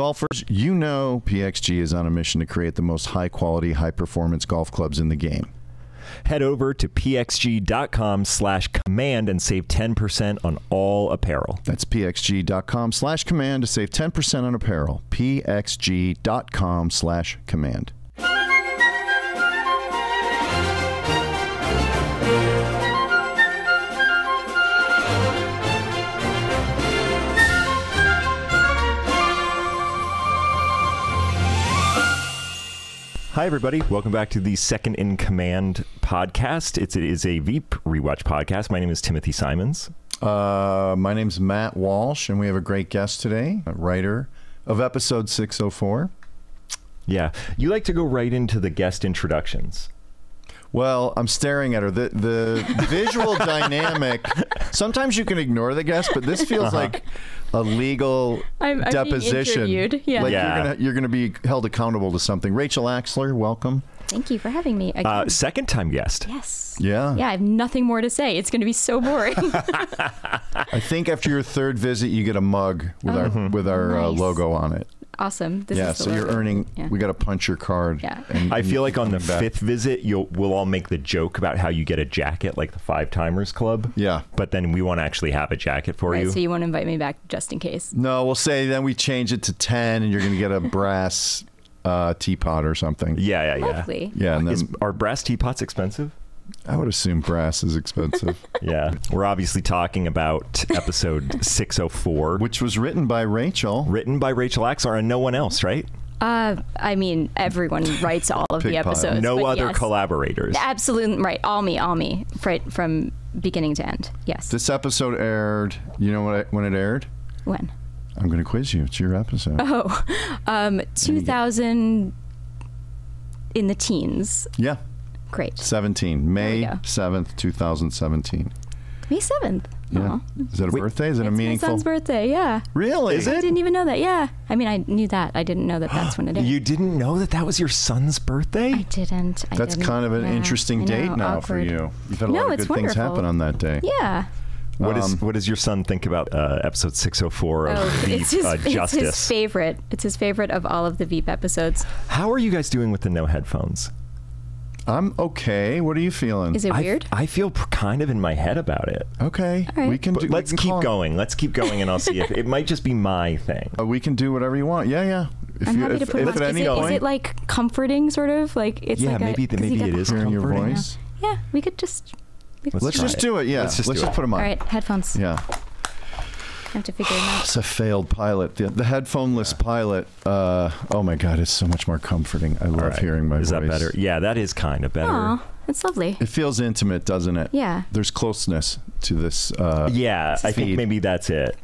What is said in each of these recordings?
Golfers, you know PXG is on a mission to create the most high quality, high performance golf clubs in the game. Head over to pxg.com slash command and save 10% on all apparel. That's pxg.com slash command to save 10% on apparel. pxg.com slash command. Hi, everybody. Welcome back to the Second in Command podcast. It's, it is a Veep rewatch podcast. My name is Timothy Simons. Uh, my name's Matt Walsh, and we have a great guest today, a writer of episode 604. Yeah. You like to go right into the guest introductions. Well, I'm staring at her. The the visual dynamic. Sometimes you can ignore the guest, but this feels like a legal I'm- I'm being deposition. interviewed, yeah. Like Yeah. you're gonna you're gonna be held accountable to something. Rachel Axler, welcome. Thank you for having me again. Uh, second time guest. yes. Yeah. Yeah, I have nothing more to say. It's going to be so boring. I think after your third visit, you get a mug with our with our uh, logo on it. Awesome. This yeah. is So you're logo. earning. Yeah. We got to punch your card. Yeah. and- I feel like on the back. fifth visit, you'll we'll all make the joke about how you get a jacket like the Five Timers Club. Yeah. But then we won't actually have a jacket for Right, you. so you won't invite me back just in case. No, we'll say then we change it to ten, and you're gonna get a brass uh, teapot or something. yeah, yeah, yeah. Hopefully. Yeah, and Is, then are brass teapots expensive? I would assume brass is expensive. Yeah. We're obviously talking about episode 604, Which was written by Rachel. written by Rachel Axler and no one else, right? Uh, I mean, everyone writes all of Pig the pie. episodes. no other yes. collaborators. Absolutely right. All me, all me, right from beginning to end. Yes. This episode aired. You know what? When it aired? when? I'm going to quiz you. It's your episode. Oh, um, 2000 in the teens. Yeah, Great. 17, May 7th, 2017. May 7th. Yeah. Aw. Is that a Wait, birthday? Is it a It's my meaningful? son's birthday. Yeah. Really? Is I it? I didn't even know that. Yeah. I mean, I knew that. I didn't know that that's when it is. You didn't know that that was your son's birthday? I didn't. I That's didn't. kind of an Yeah, interesting I date know, now for you. You've had a No, lot of it's good things happen on that day. Yeah. What is Um, what does your son think about uh, episode 604 of Oh, Veep, it's his, uh, it's his Justice? favorite. It's his favorite of all of the Veep episodes. How are you guys doing with the no headphones? I'm okay. What are you feeling? Is it I- weird? I, feel kind of in my head about it. okay. All right. We can do let's can keep call- going. Let's keep going, and I'll see if it might just be my thing. Uh, we can do whatever you want. Yeah, yeah. If I'm you, happy if, to put if it at on. Is any it, is point it like comforting, sort of? Like it's Yeah, like maybe a, the- maybe got it hearing your comforting. voice, Yeah, we could just. We could Let's let's just it. do it. Yeah, Let's just do it. put them on. All right, headphones. Yeah. I have to figure them out. It's a failed pilot. The, the headphoneless pilot. Uh, oh my god, it's so much more comforting. I love All right. hearing my voice. Is voice. that better? Yeah, that is kind of better. Aw, that's lovely. It feels intimate, doesn't it? Yeah. There's closeness to this. Uh, Yeah, I think maybe that's it.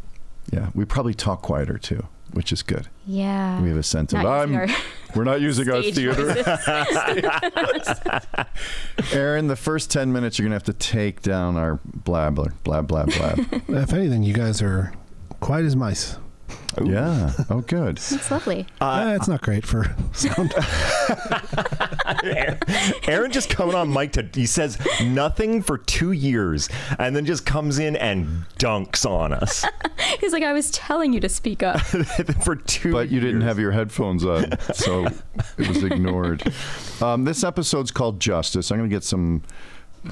yeah. We probably talk quieter too, which is good. Yeah. We have a sense of Not I'm. using our We're not using our theater. voices. Aaron, the first ten minutes you're gonna have to take down our blabbler, blab blab blab. If anything, you guys are quiet as mice. Ooh. yeah. Oh, good. That's lovely. Uh, Eh, it's not great for sound. Aaron, Aaron just coming on mic to he says nothing for two years and then just comes in and dunks on us He's like, I was telling you to speak up. for two. But you didn't have your headphones on, so it was ignored. Um, this episode's called Justice. I'm going to get some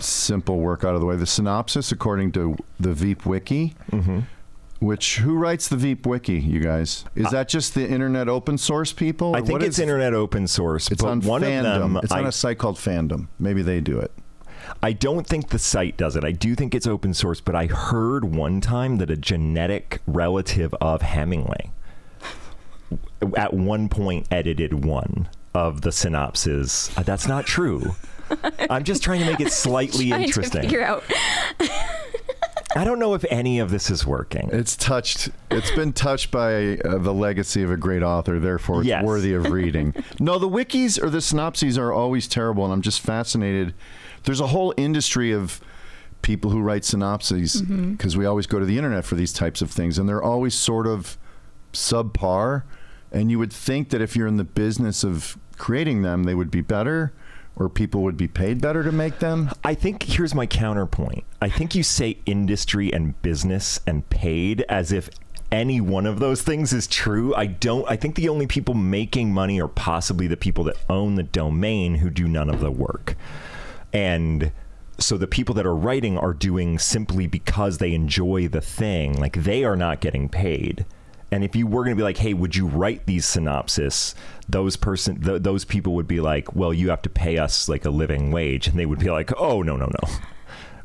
simple work out of the way. The synopsis, according to the Veep Wiki, Mm-hmm. Which who writes the Veep Wiki? You guys, is that just the internet open source people? I think what it's is- internet open source. It's but on one Fandom. of them. it's I, on a site called Fandom. Maybe they do it. I don't think the site does it. I do think it's open source, but I heard one time that a genetic relative of Hemingway at one point edited one of the synopses. Uh, That's not true. I'm just trying to make it slightly Trying to interesting. figure out. I don't know if any of this is working. It's touched. It's been touched by uh, the legacy of a great author. Therefore, it's Yes. worthy of reading. no, the wikis or the synopses are always terrible, and I'm just fascinated. There's a whole industry of people who write synopses because we always go to the internet for these types of things, and they're always sort of subpar. And you would think that if you're in the business of creating them, they would be better, or people would be paid better to make them. I think here's my counterpoint. I think you say industry and business and paid as if any one of those things is true. I don't. I think the only people making money are possibly the people that own the domain who do none of the work, and so the people that are writing are doing simply because they enjoy the thing. Like they are not getting paid. And if you were going to be like, "Hey, would you write these synopsis?" Those person, th- those people would be like, "Well, you have to pay us like a living wage," and they would be like, "Oh, no, no, no."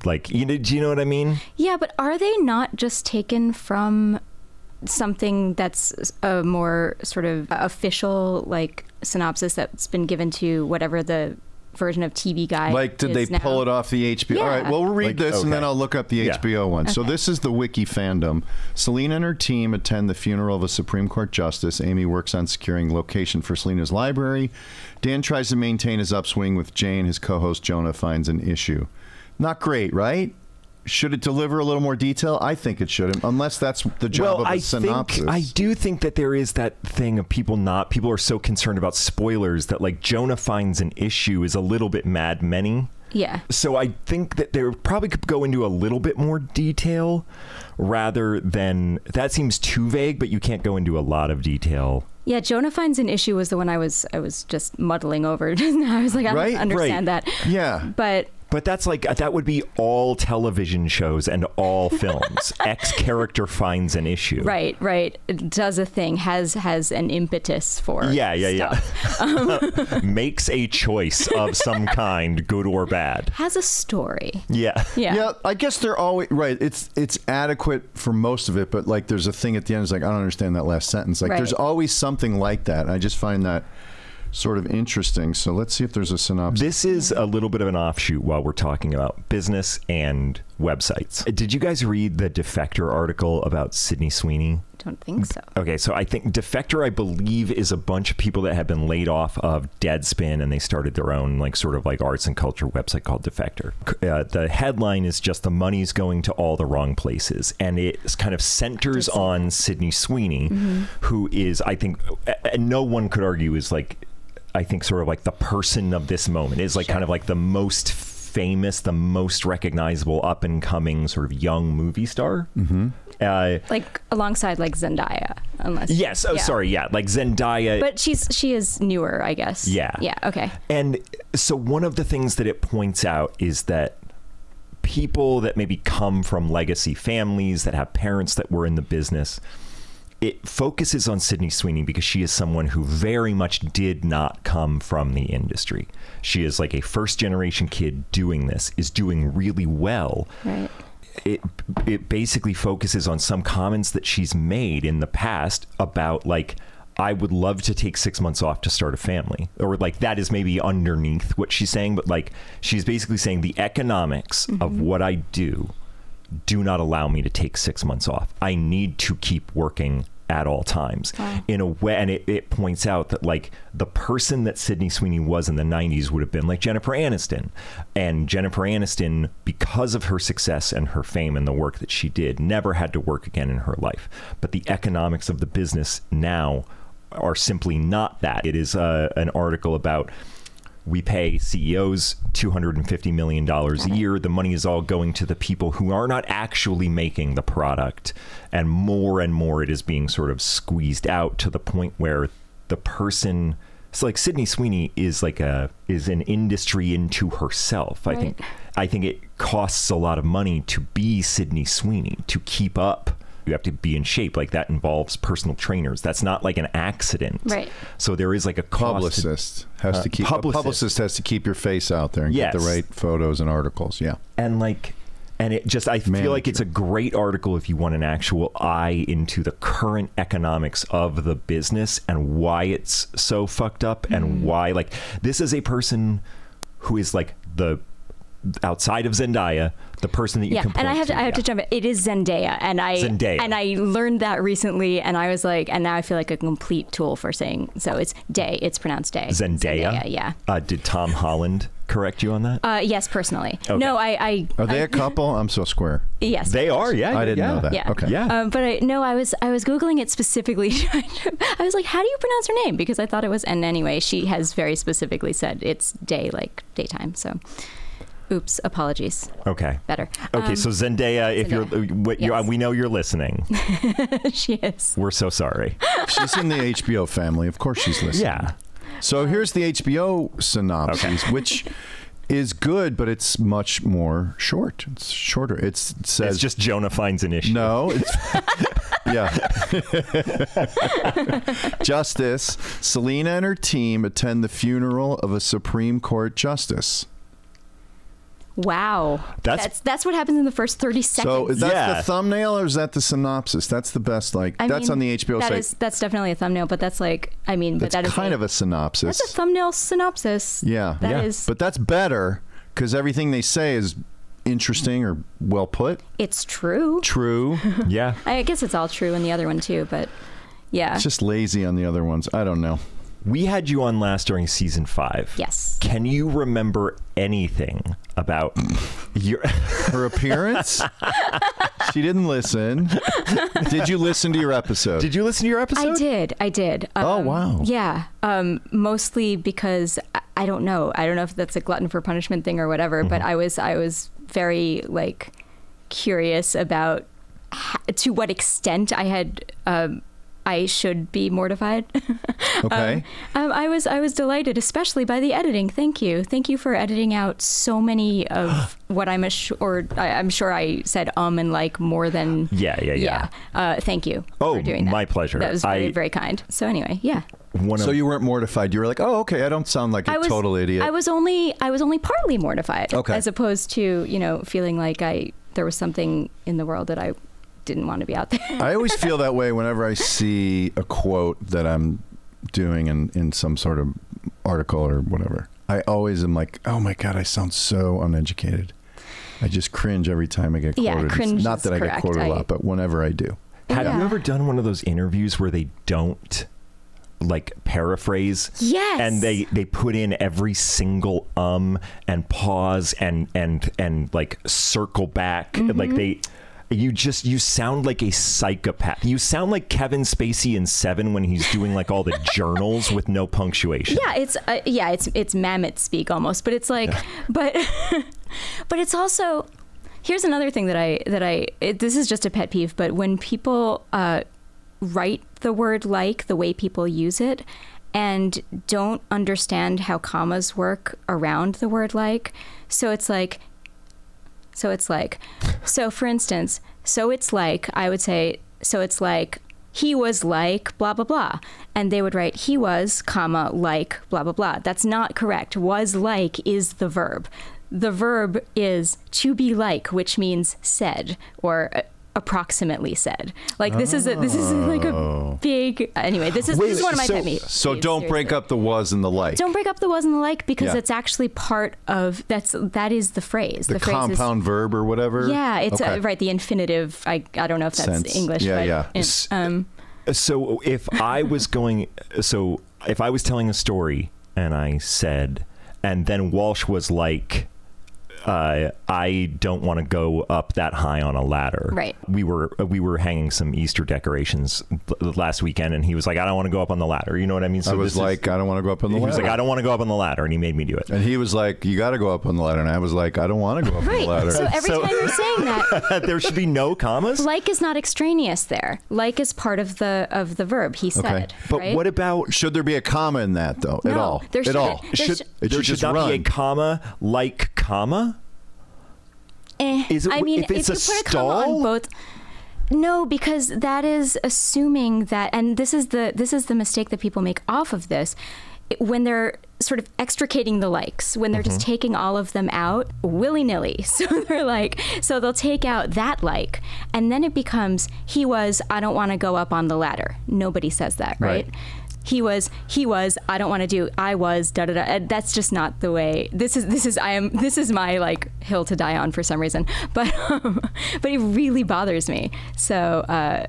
Like, you know, do you know what I mean? Yeah, but are they not just taken from something that's a more sort of official like synopsis that's been given to whatever the version of TV guide Like, did they is pull it off the HBO? All right, well, we'll read Like, this and then. I'll look up the Yeah. HBO one. So, this is the wiki fandom. Selena and her team attend the funeral of a Supreme Court justice. Amy works on securing location for Selena's library. Dan tries to maintain his upswing with Jane. His co host Jonah finds an issue. Not great, right? Should it deliver a little more detail? I think it should, unless that's the job well, of a I synopsis. think I do think that there is that thing of people not people are so concerned about spoilers that like Jonah finds an issue is a little bit mad many. Yeah. So I think that there probably could go into a little bit more detail rather than that seems too vague, but you can't go into a lot of detail. Yeah, Jonah finds an issue was the one I was I was just muddling over. I was like, I Right, don't understand that. yeah. But But that's like that would be all television shows and all films. X character finds an issue. right, right. It does a thing, has has an impetus for Yeah, yeah, stuff. yeah. Um, Makes a choice of some kind, good or bad. Has a story. Yeah. Yeah. Yeah, I guess they're always right. It's it's adequate for most of it, but like there's a thing at the end. It's like I don't understand that last sentence. Like there's always something like that. I just find that sort of interesting. So let's see if there's a synopsis. This is a little bit of an offshoot while we're talking about business and websites. Did you guys read the Defector article about Sydney Sweeney? Don't think so. Okay, so I think Defector, I believe, is a bunch of people that have been laid off of Deadspin and they started their own, like, sort of like arts and culture website called Defector. Uh, the headline is just the money's going to all the wrong places. And it kind of centers on Sydney Sweeney, who is, I think, and no one could argue, is like, I think, sort of like the person of this moment, is like Sure. kind of like the most famous, the most recognizable up and coming sort of young movie star. Mm-hmm. Uh, Like alongside like Zendaya, unless Yes. Oh, yeah. sorry. Yeah, like Zendaya. But she's she is newer, I guess. Yeah. Yeah. Okay. and so one of the things that it points out is that people that maybe come from legacy families that have parents that were in the business, it focuses on Sydney Sweeney because she is someone who very much did not come from the industry. She is like a first generation kid doing this, is doing really well Right. it it basically focuses on some comments that she's made in the past about like I would love to take 6 months off to start a family or like that is maybe underneath what she's saying but like she's basically saying the economics mm-hmm. of what I do do not allow me to take 6 months off. I need to keep working at all times Wow. in a way and it, it points out that like the person that Sydney Sweeney was in the 90s would have been like Jennifer Aniston and Jennifer Aniston because of her success and her fame and the work that she did never had to work again in her life but the economics of the business now are simply not that it is uh, an article about we pay CEOs $250 million a year. The money is all going to the people who are not actually making the product. And more and more it is being sort of squeezed out to the point where the person. It's like Sydney Sweeney is like a is an industry into herself. I think I think it costs a lot of money to be Sydney Sweeney to keep up. You have to be in shape. Like that involves personal trainers. That's not like an accident. Right. So there is like a cost to- publicist has Uh, to keep publicist. a publicist has to keep your face out there and get the right photos and articles. Yeah. and like and it just i feel like it's a great article if you want an actual eye into the current economics of the business and why it's so fucked up Mm-hmm. and why like this is a person who is like the outside of zendaya the person that you Yeah, can and I have to, I have yeah. to jump in. It is Zendaya, and I Zendaya. and I learned that recently, and I was like, and now I feel like a complete tool for saying so. It's day. It's pronounced day. zendaya, yeah. uh, did tom holland correct you on that Uh, yes, personally. Okay. No, I. I Are they I- a couple? I'm so square. Yes. they are yeah I didn't yeah. know that. Yeah. Okay. yeah Um, but I, no, I was I was googling it specifically. I was like, how do you pronounce her name? Because I thought it was. And anyway, she has very specifically said it's day, like daytime. So Oops, apologies. Okay. Better. Okay, Um, so Zendaya, if you're, Zendaya. what you're, we know you're listening. she is. We're so sorry. She's in the HBO family. Of course, she's listening. Yeah. So here's the HBO synopsis, which is good, but it's much more short. It's shorter. It's, it says It's just Jonah finds an issue. no. It's yeah. Justice Selena and her team attend the funeral of a Supreme Court justice. Wow. That's- that's that's what happens in the first thirty seconds. So is that Yeah. the thumbnail or is that the synopsis? That's the best. Like I that's mean, on the HBO that site. is- that's definitely a thumbnail, but that's like I mean, but that's kind a, of a synopsis. that's a thumbnail synopsis. Yeah. That Yeah. is- But that's better because everything they say is interesting or well put, it's true. true. Yeah. I guess it's all true in the other one too, but yeah. it's just lazy on the other ones. I don't know. We had you on last during season five. yes. Can you remember anything about your? Her appearance? she didn't listen. Did you listen to your episode? Did you listen to your episode? I did. I did. Oh, Um, wow. Yeah. Um, mostly because I- I don't know. I don't know if that's a glutton for punishment thing or whatever. But Mm-hmm. I was I was very like curious about ha- to what extent I had um, I should be mortified. okay. um, I was I was delighted, especially by the editing. Thank you, thank you for editing out so many of what I'm assured. I, I'm sure I said um and like more than Yeah, yeah, yeah. Uh, thank you Oh, for doing that. my pleasure. That was very I- very kind. So anyway, yeah. One so of you weren't mortified. You were like, oh, okay, I don't sound like a was total idiot. I was only I was only partly mortified, Okay. as opposed to you know feeling like I there was something in the world that I didn't want to be out there. I always feel that way whenever I see a quote that I'm doing in, in some sort of article or whatever. I always am like, oh my God, I sound so uneducated. I just cringe every time I get Yeah, quoted. It's cringe Not is that I get quoted a I- lot, but whenever I do. Have you ever done one of those interviews where they don't like paraphrase Yes. and they they put in every single um and pause and and and like circle back Mm-hmm. like they you just you sound like a psychopath. You sound like Kevin Spacey in 7 when he's doing like all the journals with no punctuation. Yeah, it's uh, yeah, it's it's mammoth speak almost, but it's like, but but it's also here's another thing that I that I it, this is just a pet peeve, but when people uh, write the word like the way people use it and don't understand how commas work around the word like, so it's like so it's like, so for instance, so it's like, I would say, so it's like, he was like blah blah blah. And they would write he was comma like blah blah blah. That's not correct. Was like is the verb. The verb is to be like which means said or uh, approximately said like this is a this is like a big anyway this is, Wait, this is one of my so- pet peeves So don't break up the was and the like. don't break up the was and the like because Yeah. it's actually part of that's that is the phrase the, phrase is compound verb or whatever. yeah, it's Okay. uh, right. The infinitive. I I don't know if that's Sense. English. Yeah, but yeah. um, So if I was going, so if I was telling a story and I said, and then Walsh was like, uh, I don't want to go up that high on a ladder. Right. We were we were hanging some Easter decorations last weekend, and he was like, I don't want to go up on the ladder. You know what I mean? So I was this is- like, I don't want to go up on the he ladder. He was like, I don't want to go up on the ladder, and he made me do it. and he was like, you got to go up on the ladder. And I was like, I don't want to go up on the ladder. So every So- time you're saying that, there should be no commas. like is not extraneous there. Like is part of the of the verb. He said. But right? what about should there be a comma in that though? at No, all? there at shouldn't. all? There should sh- It there should just not be a run. comma like comma? Eh, Is it- I mean, if it's you a put a comma on both. No, because that is assuming that, and this is the this is the mistake that people make off of this, when they're sort of extricating the likes, when they're Mm-hmm. just taking all of them out willy nilly. So they're like, so they'll take out that like, and then it becomes he was. I don't want to go up on the ladder. Nobody says that, right? Right. He was he was i don't want to do i was da da da that's just not the way this is this is i am this is my like hill to die on for some reason but um, but it really bothers me so uh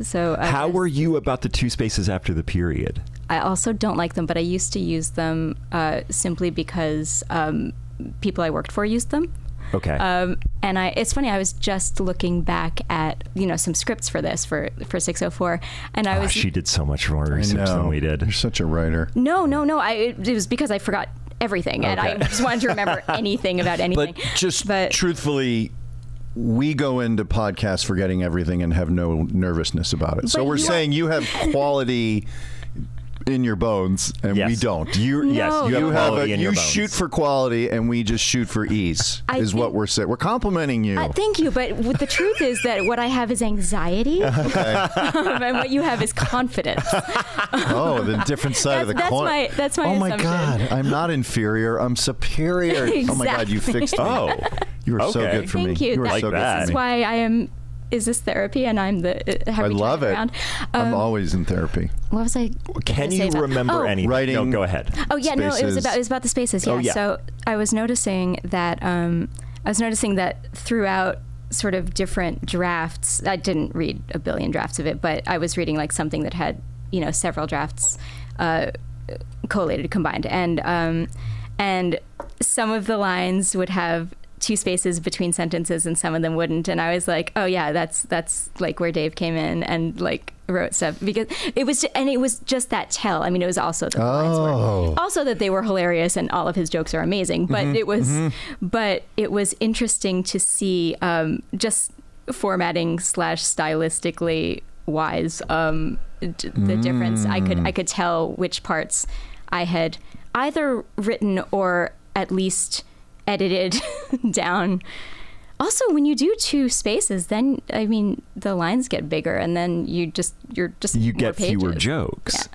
so I How guess- were you about the two spaces after the period? I also don't like them, but I used to use them uh, simply because um, people I worked for used them. Okay. Um, and I, it's funny. I was just looking back at you know some scripts for this for for 604, and I Ah, was she did so much more research than we did. You're such a writer. no, no, no. I it was because I forgot everything, and I just wanted to remember anything about anything. But just But- truthfully, we go into podcasts forgetting everything and have no nervousness about it. So we're you are- saying you have quality in your bones, and yes. we don't. You yes, No. you have You have a, in you your bones. shoot for quality, and we just shoot for ease. I is what we're saying. We're complimenting you. Uh, thank you, but what the truth is that what I have is anxiety, and what you have is confidence. oh, the different side of the That's- that's coin. my- that's my Oh my assumption. God, I'm not inferior. I'm superior. Oh my God, you fixed me. Oh, you were so good for Thank me. you. were That- so Like good that. for This me. is why I am. Is this therapy? And I'm the. Uh, have I love it. Around? I'm Um, always in therapy. What was I? Can gonna say you about- remember oh, anything? Writing- No, go ahead. Oh yeah, no, it was about it was about the spaces. Yeah. Oh, yeah. So I was noticing that um, I was noticing that throughout sort of different drafts, I didn't read a billion drafts of it, but I was reading like something that had you know several drafts uh, collated combined, and um, and some of the lines would have two spaces between sentences and some of them wouldn't. And i was like oh yeah that's that's like where dave came in and like wrote stuff. Because it was and it was just that tell. I mean it was also that the lines were Oh. also that they were hilarious and all of his jokes are amazing. But Mm-hmm, it was but it was interesting to see um, just formatting slash stylistically wise um, d- the difference. I could i Mm. could tell which parts i had either written or at least edited down also when you do two spaces then i mean the lines get bigger and then you just you're just You more get fewer pages. jokes.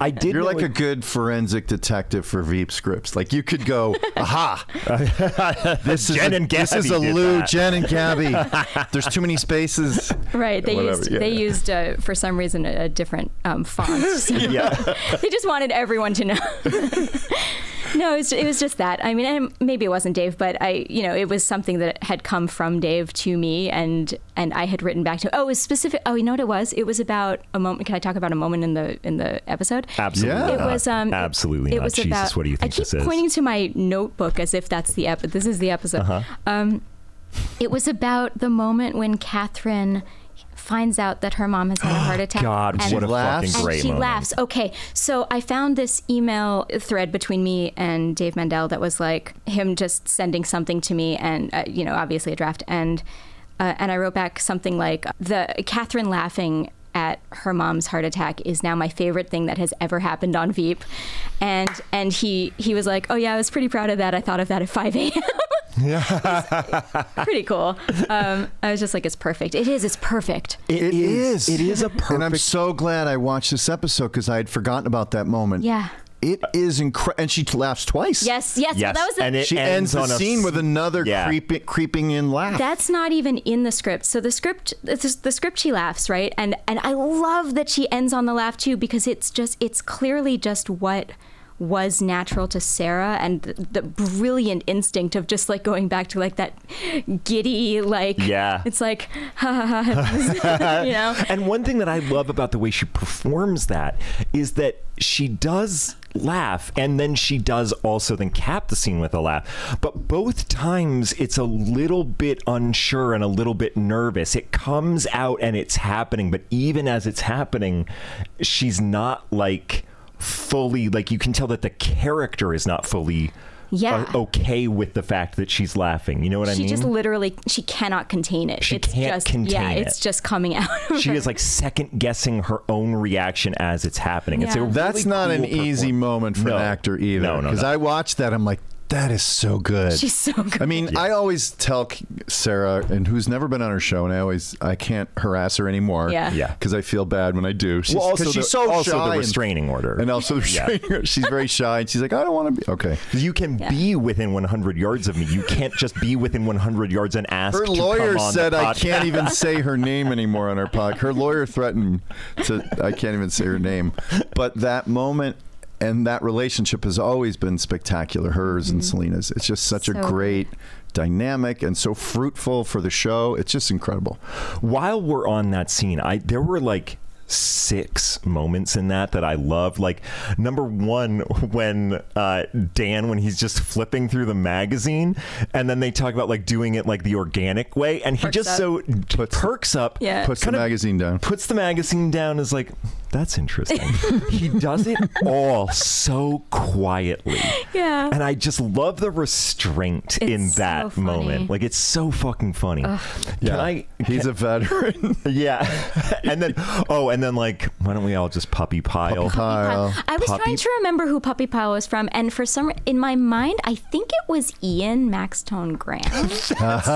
I did. You're like a good forensic detective for Veep scripts. Like you could go, aha, this is Jen a, and this is a Gabby Lou, that. Jen and Gabby. There's too many spaces. Right. They Whatever, used yeah. they used uh, for some reason a, a different um, font. So Yeah. they just wanted everyone to know. no, it was, it was just that. I mean, and maybe it wasn't Dave, but I, you know, it was something that had come from Dave to me, and and I had written back to. Oh, it was specific. Oh, you know what it was? It was about a moment. Can I talk about a moment in the in the episode? Absolutely. Yeah. It was um absolutely it not. was Jesus, about what do you think I keep this is? pointing to my notebook as if that's the ep this is the episode. Uh-huh. Um it was about the moment when Catherine finds out that her mom has had a heart attack. God, and, what a laughs. fucking and great she moment. laughs. Okay, so I found this email thread between me and Dave Mandel that was like him just sending something to me, and uh, you know, obviously a draft, and uh, and I wrote back something like the Catherine laughing at her mom's heart attack is now my favorite thing that has ever happened on Veep, and and he he was like, oh yeah, I was pretty proud of that. I thought of that at 5 a.m. pretty cool. Um, I was just like, it's perfect. It is. It's perfect. It is. It is a perfect. And I'm so glad I watched this episode because I had forgotten about that moment. Yeah. It is incredible. And she laughs twice. Yes. Yes. Yes, Well, that was the, and it She ends, ends the a scene s- with another Yeah. creeping, creeping in laugh. That's not even in the script. So the script, the, the script, she laughs, right? And and I love that she ends on the laugh too because it's just it's clearly just what was natural to Sarah and the, the brilliant instinct of just like going back to like that giddy like Yeah. it's like ha ha ha you know And one thing that I love about the way she performs that is that she does laugh and then she does also then cap the scene with a laugh. But both times it's a little bit unsure and a little bit nervous. It comes out and it's happening, but even as it's happening, she's not like fully like you can tell that the character is not fully Yeah. uh, okay with the fact that she's laughing. You know what I mean? she just literally she cannot contain it She it's can't just contain yeah it's just coming out she her. is like second guessing her own reaction as it's happening. It's a Yeah. really That's not an easy moment for No. an actor either. No, no, Because no. I watched that, I'm like, that is so good. she's so good I mean, I always tell Sarah, and who's never been on her show, and I always I can't harass her anymore. Yeah. Yeah. because I feel bad when I do. She's, Well, also 'cause the, she's so also shy the and- restraining order. and, also the Yeah. order. She's very shy, and she's like, I don't want to be okay. you can Yeah. be within 100 yards of me. You can't just be within 100 yards and ask. Her to lawyer come on said the I can't even say her name anymore on our podcast. Her lawyer threatened to I can't even say her name. But that moment and that relationship has always been spectacular. Hers and Selena's. It's just such a Mm-hmm. Great dynamic and so fruitful for the show. It's just incredible. While we're on that scene, I there were like six moments in that that I loved. Like number one, when uh, Dan, when he's just flipping through the magazine, and then they talk about like doing it like the organic way, and he Perks just up. so perks up, Yeah. Puts the magazine down. puts the magazine down, is like, That's interesting. he does it all so quietly. Yeah. And I just love the restraint in It's so that funny. moment. Like it's so fucking funny. Can Yeah. I He's a veteran. Yeah. and then oh, and then like why don't we all just puppy pile? Kyle. I was Puppy- trying to remember who Puppy Pile was from, and for some, in my mind, I think it was Ian Maxtone Graham. that's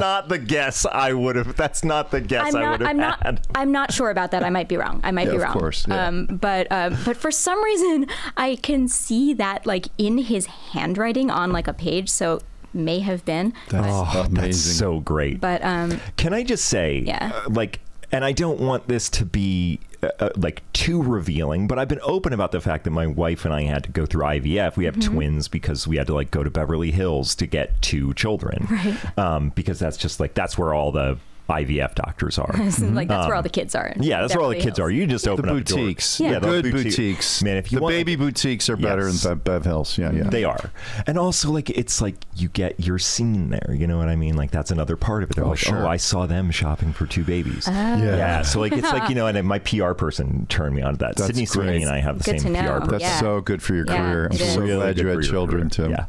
not the guess I would have. That's not the guess I'm I would have I'm had. not. I'm not sure about that. I might be wrong. I might Yeah, be of course, yeah. Um, but uh, but for some reason, I can see that like in his handwriting on like a page. So may have been. That's Oh, amazing. that's so great. But um, Can I just say, Yeah. uh, like, and I don't want this to be uh, uh, like too revealing, but I've been open about the fact that my wife and I had to go through IVF. We have Mm-hmm. twins because we had to like go to Beverly Hills to get two children, Right. Um, because that's just like that's where all the IVF doctors are. like that's where all the kids are. yeah, that's where all the kids Hills. are. You just the open up a door. boutiques. Yeah. Yeah, good those boutique- boutiques. Man, if you the want- baby boutiques are better Yes. than Bev, Bev Hills. Yeah, yeah. They are, and also like it's like you get your scene there. You know what I mean? Like that's another part of it. They're Oh, like, sure. oh, I saw them shopping for two babies. Ah. Yeah. Yeah, so like it's like you know, and my PR person turned me on to that. That's Sydney Sweeney and I have the Good same PR person. That's Yeah. so good for your Yeah, career. I'm so Really glad you had children, career. Tim. Yeah.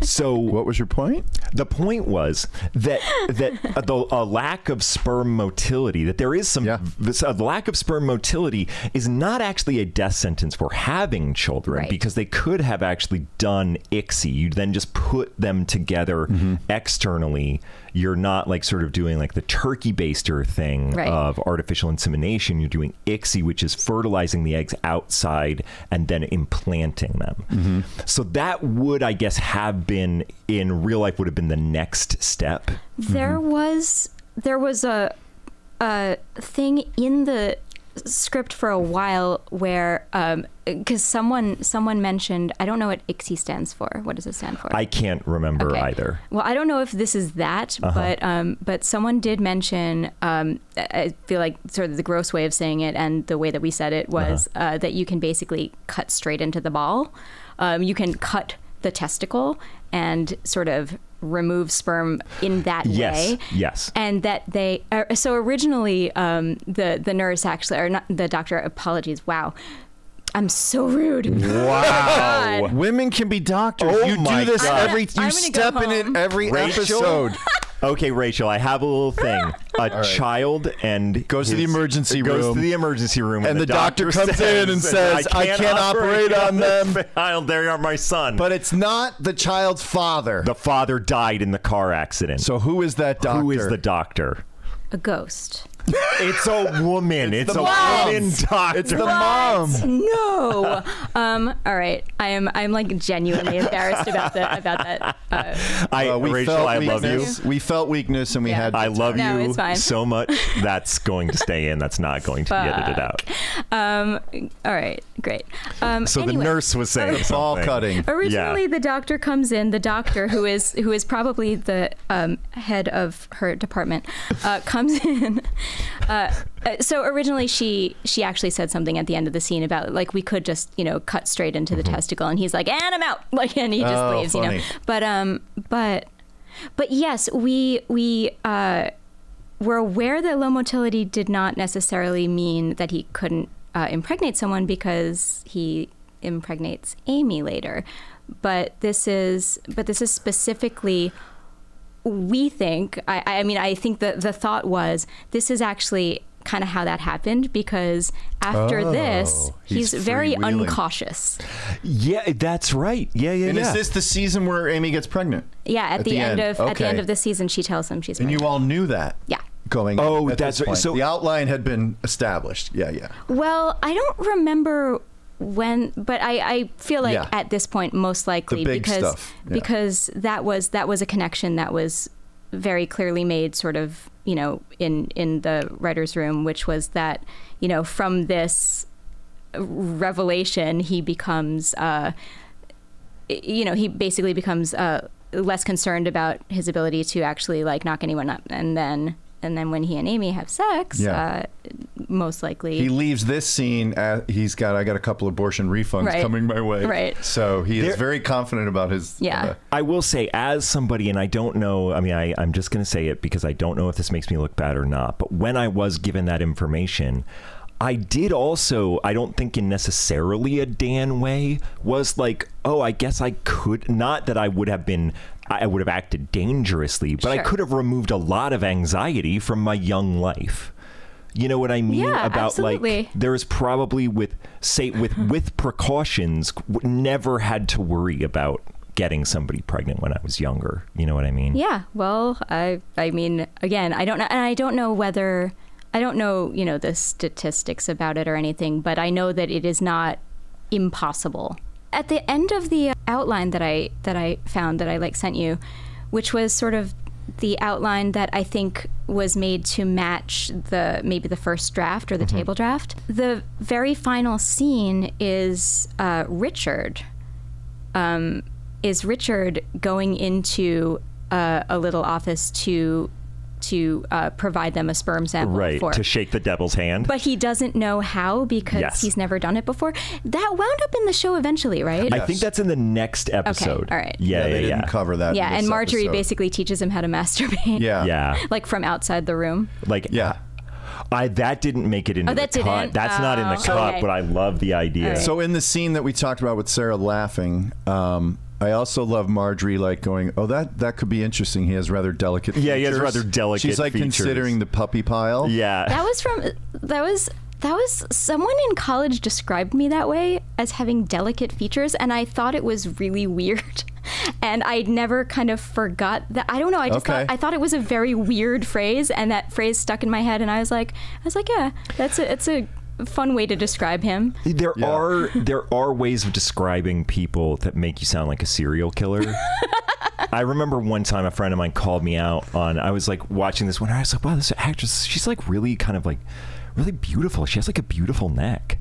So What was your point? the point was that that uh, the a lack of sperm motility that there is some Yeah. this a lack of sperm motility is not actually a death sentence for having children Right. because they could have actually done ICSI. You then just put them together externally. You're not like sort of doing like the turkey baster thing Right. of artificial insemination. You're doing ICSI, which is fertilizing the eggs outside and then implanting them. Mm-hmm. So that would, I guess, have been in real life would have been the next step. There mm-hmm. was there was a a thing in the script for a while where because someone someone mentioned I don't know what ICSI stands for. What does it stand for? I can't remember Okay. either. Well, I don't know if this is that, Uh-huh. but um, but someone did mention. Um, I I feel like sort of the gross way of saying it, and the way that we said it was Uh-huh. uh, that you can basically cut straight into the ball. Um, you can cut the testicle and sort of remove sperm in that Yes, way. yes. And that they uh, so originally um, the the nurse actually or not the doctor. Apologies. Wow. I'm so rude. Wow. Women can be doctors. Oh you my do this God. every. You I'm gonna go step in it every Rachel? episode. Okay, Rachel, I have a little thing. A child and Goes to the emergency goes room. Goes to the emergency room, And the doctor comes in and says, "I can't operate on them." Child, they are my son. But it's not the child's father. the father died in the car accident. so who is that doctor? who is the doctor? A ghost. It's a woman. It's, the a mom. woman doctor. It's the mom. No. um. All right. I am. I'm like genuinely embarrassed about that. About that. Uh, I, Uh, we Rachel, felt I love you. weakness. We felt weakness, and we Yeah. had. I love No, you so much. That's going to stay in. That's not going to be edited out. um. All right. Great. Um. So anyway. the nurse was saying ball something. cutting. Originally, Yeah. the doctor comes in. The doctor, who is who is probably the um, head of her department, uh, comes in. Uh, uh, so originally, she she actually said something at the end of the scene about like we could just you know cut straight into the testicle, and he's like, and I'm out, like, and he just Oh, leaves, you know. But um, but but yes, we we uh, were aware that low motility did not necessarily mean that he couldn't uh, impregnate someone because he impregnates Amy later. But this is but this is specifically we think I, I mean I think the the thought was this is actually kind of how that happened because after Oh, this he's he's, very uncautious. Yeah, that's right. Yeah, yeah, And yeah. is this the season where Amy gets pregnant? Yeah, at, At the, the end, end, of at the end of the season she tells him she's Pregnant. And you all knew that. yeah. Going. Oh, at that's right. So- the outline had been established. Yeah, yeah. Well, I don't remember when, but I, I feel like Yeah. at this point, most likely because yeah. because that was that was a connection that was very clearly made, sort of you know in in the writers' room, which was that you know from this revelation he becomes. Uh, you know, he basically becomes uh, less concerned about his ability to actually like knock anyone up, and then and then when he and Amy have sex, Yeah. uh, most likely He leaves this scene. At, he's got. I got a couple abortion refunds Right. coming my way. Right. So he is very confident about his. Yeah. uh, I will say, as somebody, and I don't know, I mean, I, I'm just going to say it because I don't know if this makes me look bad or not, but when I was given that information, I did also, I don't think in necessarily a Dan way, was like, oh, I guess I could, not that I would have been, I would have acted dangerously, but I could have removed a lot of anxiety from my young life. You know what I mean Yeah, about absolutely. like there's probably with say with with precautions never had to worry about getting somebody pregnant when I was younger. You know what I mean? Yeah. Well, I I mean, again, I don't know, and I don't know whether I don't know, you know, the statistics about it or anything, but I know that it is not impossible. At the end of the outline that I that I found that I like sent you, which was sort of the outline that I think was made to match the maybe the first draft or the table draft. The very final scene is uh, Richard um, is Richard going into uh, a little office to to uh, provide them a sperm sample Right. for. To shake the devil's hand. but he doesn't know how because Yes. he's never done it before. That wound up in the show eventually, right? I think that's in the next episode. all right. Yeah, they yeah, didn't yeah. cover that. in yeah, this and Marjorie episode. basically teaches him how to masturbate. Yeah. Yeah. like from outside the room. Like Yeah. I that didn't make it into Oh, that the cut. didn't? That's not in the Oh, cut, okay. but I love the idea. All right. So in the scene that we talked about with Sarah laughing, um, I also love Marjorie like going, "Oh, that that could be interesting. He has rather delicate. Yeah, he has rather delicate She's like features. considering the puppy pile. yeah. That was from that was that was someone in college described me that way as having delicate features and I thought it was really weird. And I never kind of forgot that I don't know, I just Okay. thought I thought it was a very weird phrase and that phrase stuck in my head and I was like I was like, yeah, that's a it's a fun way to describe him. There Yeah. are there are ways of describing people that make you sound like a serial killer. I remember one time a friend of mine called me out on I was like watching this one and I was like, wow, this actress she's like really kind of like really beautiful. She has like a beautiful neck.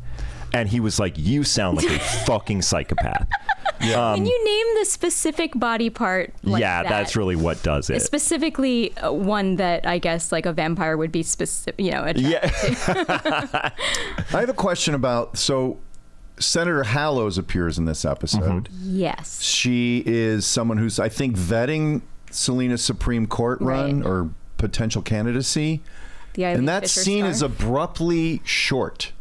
And he was like, You sound like a fucking psychopath. Yeah. when you name the specific body part like Um, yeah, that, that's really what does it. specifically uh, one that I guess like a vampire would be specific, you know, attracted yeah. I have a question about so Senator Hallows appears in this episode. Yes. She is someone who's I think vetting Selena's Supreme Court run Right. or potential candidacy. The Eileen and that Fisher scene is abruptly short.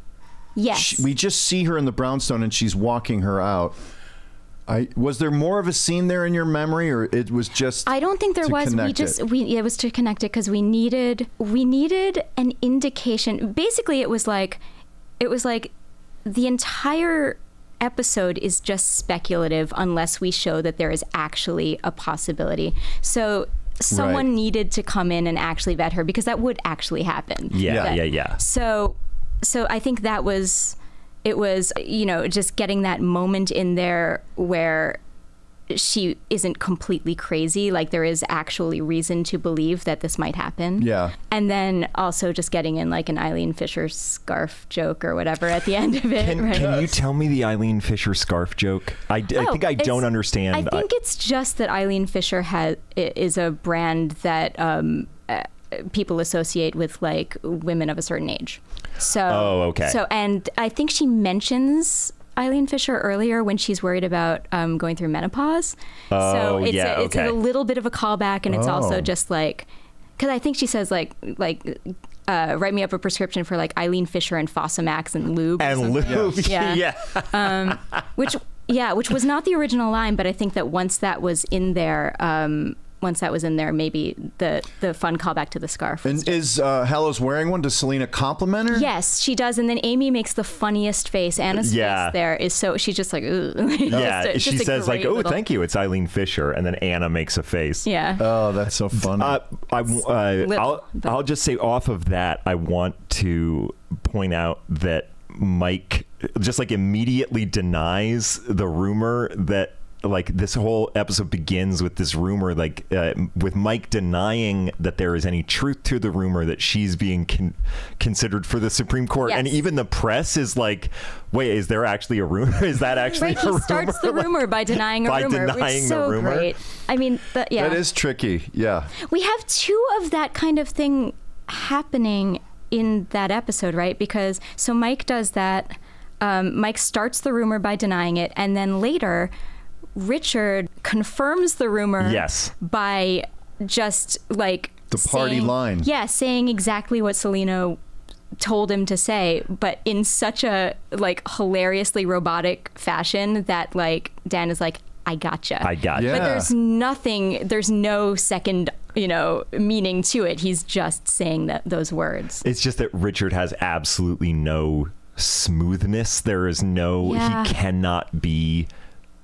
yes. She- we just see her in the brownstone and she's walking her out. I was there more of a scene there in your memory, or it was just? I don't think there to was. We just it? we it was to connect it because we needed we needed an indication. Basically, it was like it was like the entire episode is just speculative unless we show that there is actually a possibility. So someone Right. needed to come in and actually vet her because that would actually happen. Yeah, Yeah. Yeah, yeah. So so I think that was it was you know just getting that moment in there where she isn't completely crazy like there is actually reason to believe that this might happen Yeah. and then also just getting in like an eileen fisher scarf joke or whatever at the end of it Can, right? can you tell me the Eileen Fisher scarf joke? I Oh, think I don't understand. I think it's just that Eileen Fisher has is a brand that um, uh, people associate with like women of a certain age. So Oh, okay. So and I think she mentions Eileen Fisher earlier when she's worried about um, going through menopause. Oh, so it's yeah, a, it's okay. a little bit of a callback, and it's Oh. also just like because I think she says like like. Uh, write me up a prescription for like Eileen Fisher and Fosamax and lube. and lube. Yeah. yeah. which yeah which was not the original line but i think that once that was in there um once that was in there maybe the the fun callback to the scarf And is uh, Hallows wearing one? Does Selena compliment her? Yes, she does, and then Amy makes the funniest face. Anna's Yeah. face there is so she's just like, Ugh. Yeah, Just a- she just a says like, "Oh, little- thank you, it's Eileen Fisher," and then Anna makes a face. Yeah, Oh, that's so funny. Uh, I, uh, little, I'll, but- I'll just say off of that, I want to point out that Mike just like immediately denies the rumor that like this whole episode begins with this rumor like uh, with Mike denying that there is any truth to the rumor that she's being con- considered for the Supreme Court and even the press is like wait is there actually a rumor is that actually right. a He rumor starts the Like, rumor by denying a by rumor, which denying is the so rumor? great. I mean, the, yeah, That is tricky. Yeah. we have two of that kind of thing happening in that episode, right? Because so Mike does that. Um, Mike starts the rumor by denying it, and then later, Richard confirms the rumor. Yes. By just like The party saying- line. Yeah, saying exactly what Selena told him to say, but in such a like hilariously robotic fashion that like Dan is like, I gotcha. I got Yeah. you. But there's nothing, there's no second, you know, meaning to it. He's just saying that those words. It's just that Richard has absolutely no smoothness. There is no, Yeah. he cannot be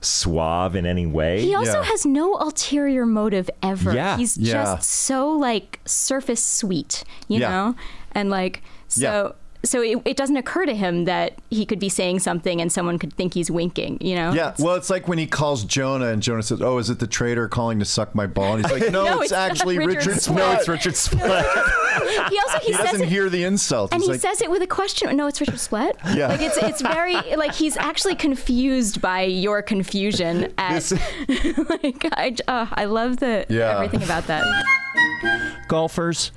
suave in any way. He also Yeah. has no ulterior motive ever. Yeah. He's Yeah. just so like surface sweet, you Yeah. know? And like so so it, it doesn't occur to him that he could be saying something and someone could think he's winking, you know? Yeah, well, it's like when he calls Jonah and Jonah says, "Oh, is it the traitor calling to suck my ball?" And he's like, "No, No, it's, it's actually Richard Richard, Splett." Splett." no, it's Richard Splett. He also he, He says doesn't it hear the insult. and He's he like, says it with a question. No, it's Richard Splett. Yeah. Like it's it's very like he's actually confused by your confusion at like I uh, I love the Yeah. everything about that. Golfers.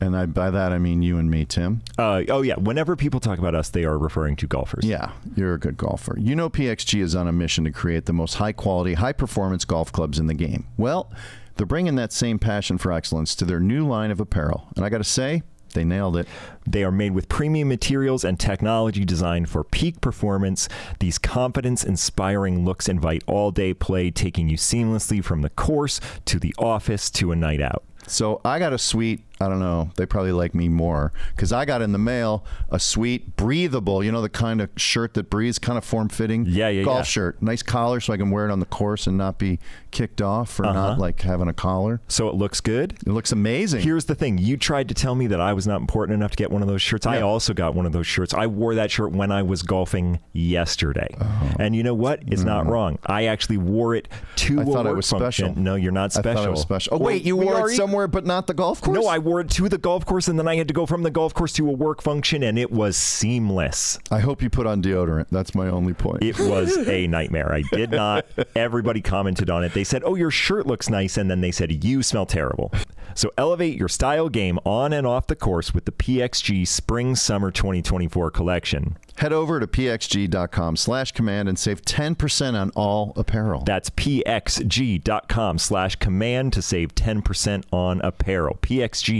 And I, by that I mean you and me, Tim. Uh, oh, yeah. Whenever people talk about us, they are referring to golfers. Yeah, you're a good golfer. You know, PXG is on a mission to create the most high quality, high performance golf clubs in the game. Well, they're bringing that same passion for excellence to their new line of apparel. And I got to say, they nailed it. They are made with premium materials and technology designed for peak performance. These confidence inspiring looks invite all day play, taking you seamlessly from the course to the office to a night out. So I got a sweet, I don't know, they probably like me more because I got in the mail a sweet, breathable, you know, the kind of shirt that breathes, kind of form fitting. Yeah, yeah, Golf yeah. shirt. Nice collar so I can wear it on the course and not be kicked off for Uh-huh. not like having a collar. So it looks good. It looks amazing. Here's the thing. You tried to tell me that I was not important enough to get one of those shirts. I also got one of those shirts. I wore that shirt when I was golfing yesterday. Oh. And you know what? It's not wrong. I actually wore it to Mm. I a thought it was function. special. No, you're not special. I thought it was special. Oh, wait, you wore it somewhere but not the golf course? No, I to the golf course and then I had to go from the golf course to a work function and it was seamless. I hope you put on deodorant. That's my only point. It was a nightmare. I did not. Everybody commented on it. They said, "Oh, your shirt looks nice," and then they said, "You smell terrible." So elevate your style game on and off the course with the PXG Spring Summer 2024 collection. Head over to pxg.com slash command and save 10% on all apparel. That's pxg.com slash command to save 10% on apparel.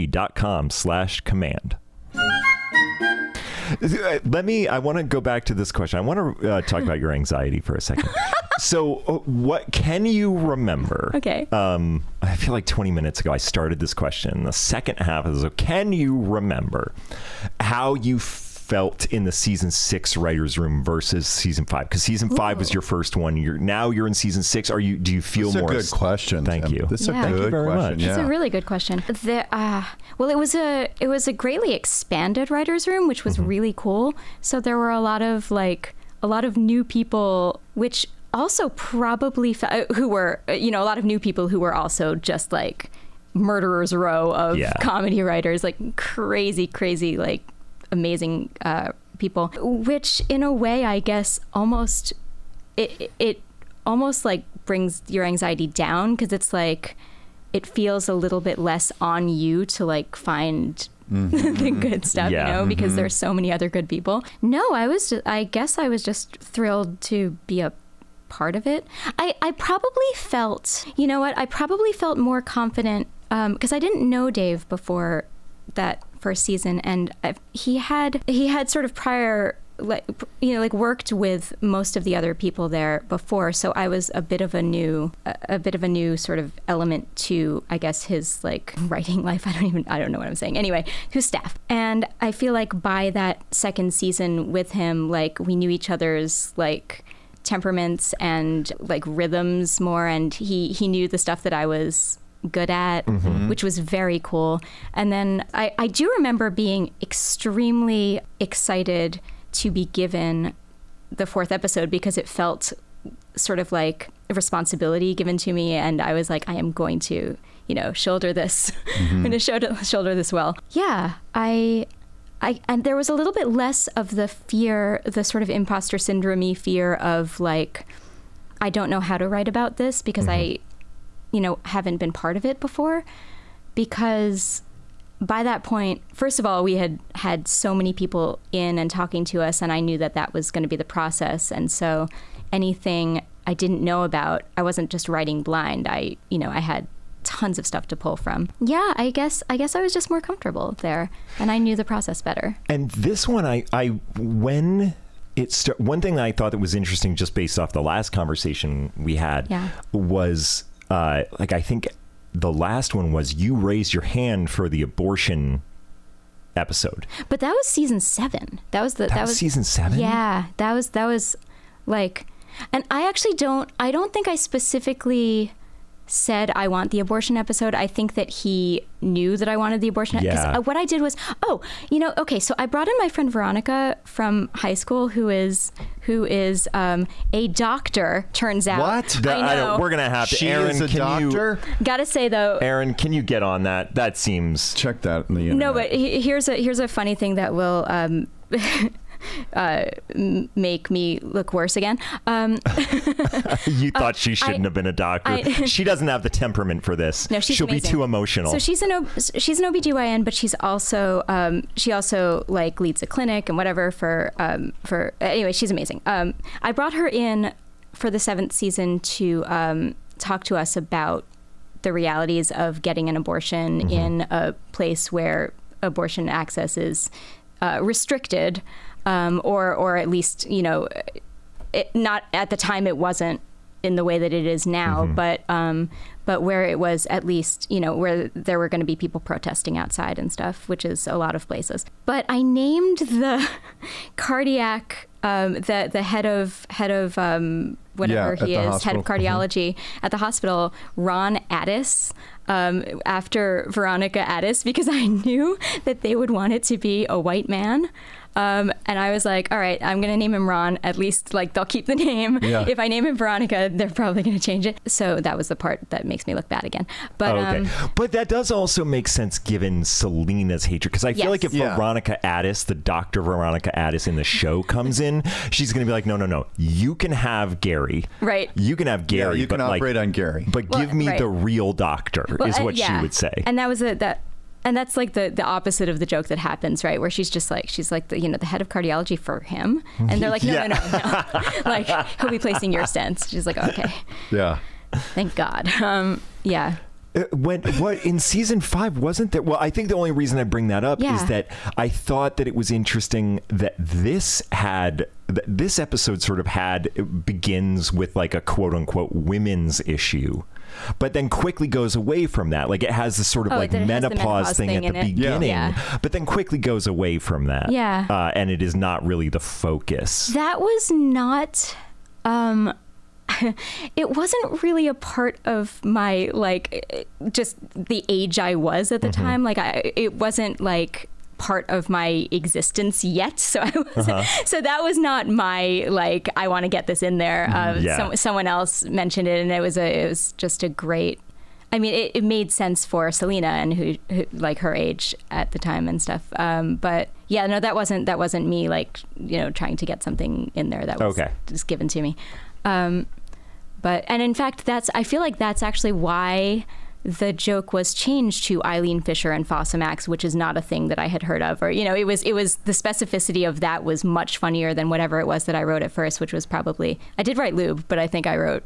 pxg.com slash command. Let me, I want to go back to this question. I want to uh, talk about your anxiety for a second. so, uh, what can you remember? Okay. Um, I feel like 20 minutes ago I started this question. The second half is so can you remember how you felt in the season six writers room versus season five? Because season five was your first one. You're now you're in season six. Are you? Do you feel This is a more? good question. Thank Tim. you. This is Yeah. a Thank good you very question. much. Yeah. It's a really good question. The, uh, well, it was a it was a greatly expanded writers' room, which was really cool. So there were a lot of like a lot of new people, which also probably fe- uh, who were uh, you know a lot of new people who were also just like murderers row of Yeah. comedy writers, like crazy, crazy, like amazing uh, people. Which in a way, I guess, almost it it almost like brings your anxiety down because it's like it feels a little bit less on you to like find mm-hmm. the good stuff, Yeah. you know, because there's mm-hmm. so many other good people. No, I was just, I guess I was just thrilled to be a part of it. I, I probably felt, you know what, I probably felt more confident um, because I didn't know Dave before that first season and he had he had sort of prior like you know like worked with most of the other people there before so i was a bit of a new a, a bit of a new sort of element to i guess his like writing life. I don't even i don't know what i'm saying. Anyway to staff. And i feel like by that second season with him like we knew each other's like temperaments and like rhythms more and he he knew the stuff that i was good at, mm-hmm. which was very cool. And then I, I do remember being extremely excited to be given the fourth episode because it felt sort of like a responsibility given to me. And I was like, I am going to, you know, shoulder this, I'm going to shoulder, shoulder this well. Yeah, I. I, and there was a little bit less of the fear, the sort of imposter syndrome fear of like, I don't know how to write about this because I mm-hmm. You know, haven't been part of it before because by that point, first of all, we had had so many people in and talking to us, and I knew that that was going to be the process. And so anything I didn't know about, I wasn't just writing blind. I, you know, I had tons of stuff to pull from. Yeah, I guess I guess I was just more comfortable there, and I knew the process better. And this one, I, I when it start, one thing that I thought that was interesting, just based off the last conversation we had, Yeah. was uh, like I think the last one was you raised your hand for the abortion episode. But that was season seven. That was the That, was, season seven. Yeah, that was that was like, and I actually don't. I don't think I specifically said I want the abortion episode. I think that he knew that I wanted the abortion. 'cause, Yeah. uh, what I did was, oh, you know, okay. So I brought in my friend Veronica from high school, who is who is um, a doctor. Turns out. What? That- I know. don't- we're gonna have to. She Aaron, is a can doctor. Gotta say though. Aaron, can you get on that? That seems. Check that in the. No, but he- here's a here's a funny thing that will um, uh, make me look worse again. Um, You thought she shouldn't have been a doctor. I- she doesn't have the temperament for this. No, she's She'll amazing. be too emotional. So she's an OB, she's an OBGYN, but she's also um, she also like leads a clinic and whatever for um, for anyway. She's amazing. Um, I brought her in for the seventh season to um, talk to us about the realities of getting an abortion Mm-hmm. in a place where abortion access is uh, restricted, um, or or at least you know, it, not at the time it wasn't in the way that it is now, Mm-hmm. but um, but where it was at least you know where there were going to be people protesting outside and stuff, which is a lot of places. But I named the cardiac um, the the head of head of um, whatever Yeah, he is head of cardiology at the hospital, Ron Addis. Um, after Veronica Addis, because I knew that they would want it to be a white man. Um, and I was like, all right, I'm going to name him Ron. At least, like, they'll keep the name. Yeah. If I name him Veronica, they're probably going to change it. So that was the part that makes me look bad again. But Oh, okay. um, but that does also make sense given Selina's hatred. Because I feel Yes. like if Yeah. Veronica Addis, the Dr. Veronica Addis in the show comes in, she's going to be like, no, no, no. You can have Gary. Right. You can have Yeah, Gary. you can but operate like, on Gary. But Well, give me right. the real doctor, Well, is uh, what she would say. And that was a that and that's like the the opposite of the joke that happens, right? Where she's just like she's like the you know the head of cardiology for him, and they're like, no, Yeah. no, no, no, like he'll be placing your stents. She's like, okay, yeah. thank God. Um, yeah, Uh, when what in season five wasn't there? Well, I think the only reason I bring that up Yeah. is that I thought that it was interesting that this had this episode sort of had begins with like a quote unquote women's issue. But then quickly goes away from that. Like it has this sort of Oh, like that it has the menopause, menopause thing, thing at the in it. Yeah. beginning, Yeah. but then quickly goes away from that. Yeah. Uh, and it is not really the focus. that was not. Um, it wasn't really a part of my like just the age I was at the time. Like I, it wasn't like part of my existence yet. So I was, so that was not my like I want to get this in there. Uh, Yeah. some, someone else mentioned it, and it was a it was just a great. I mean, it, it made sense for Selina and who, who like her age at the time and stuff. Um, but yeah, no, that wasn't that wasn't me like you know trying to get something in there that was Okay. just given to me. Um, but and in fact, that's I feel like that's actually why the joke was changed to Eileen Fisher and Fosamax, which is not a thing that I had heard of, or you know, it was it was the specificity of that was much funnier than whatever it was that I wrote at first, which was probably I did write lube, but I think I wrote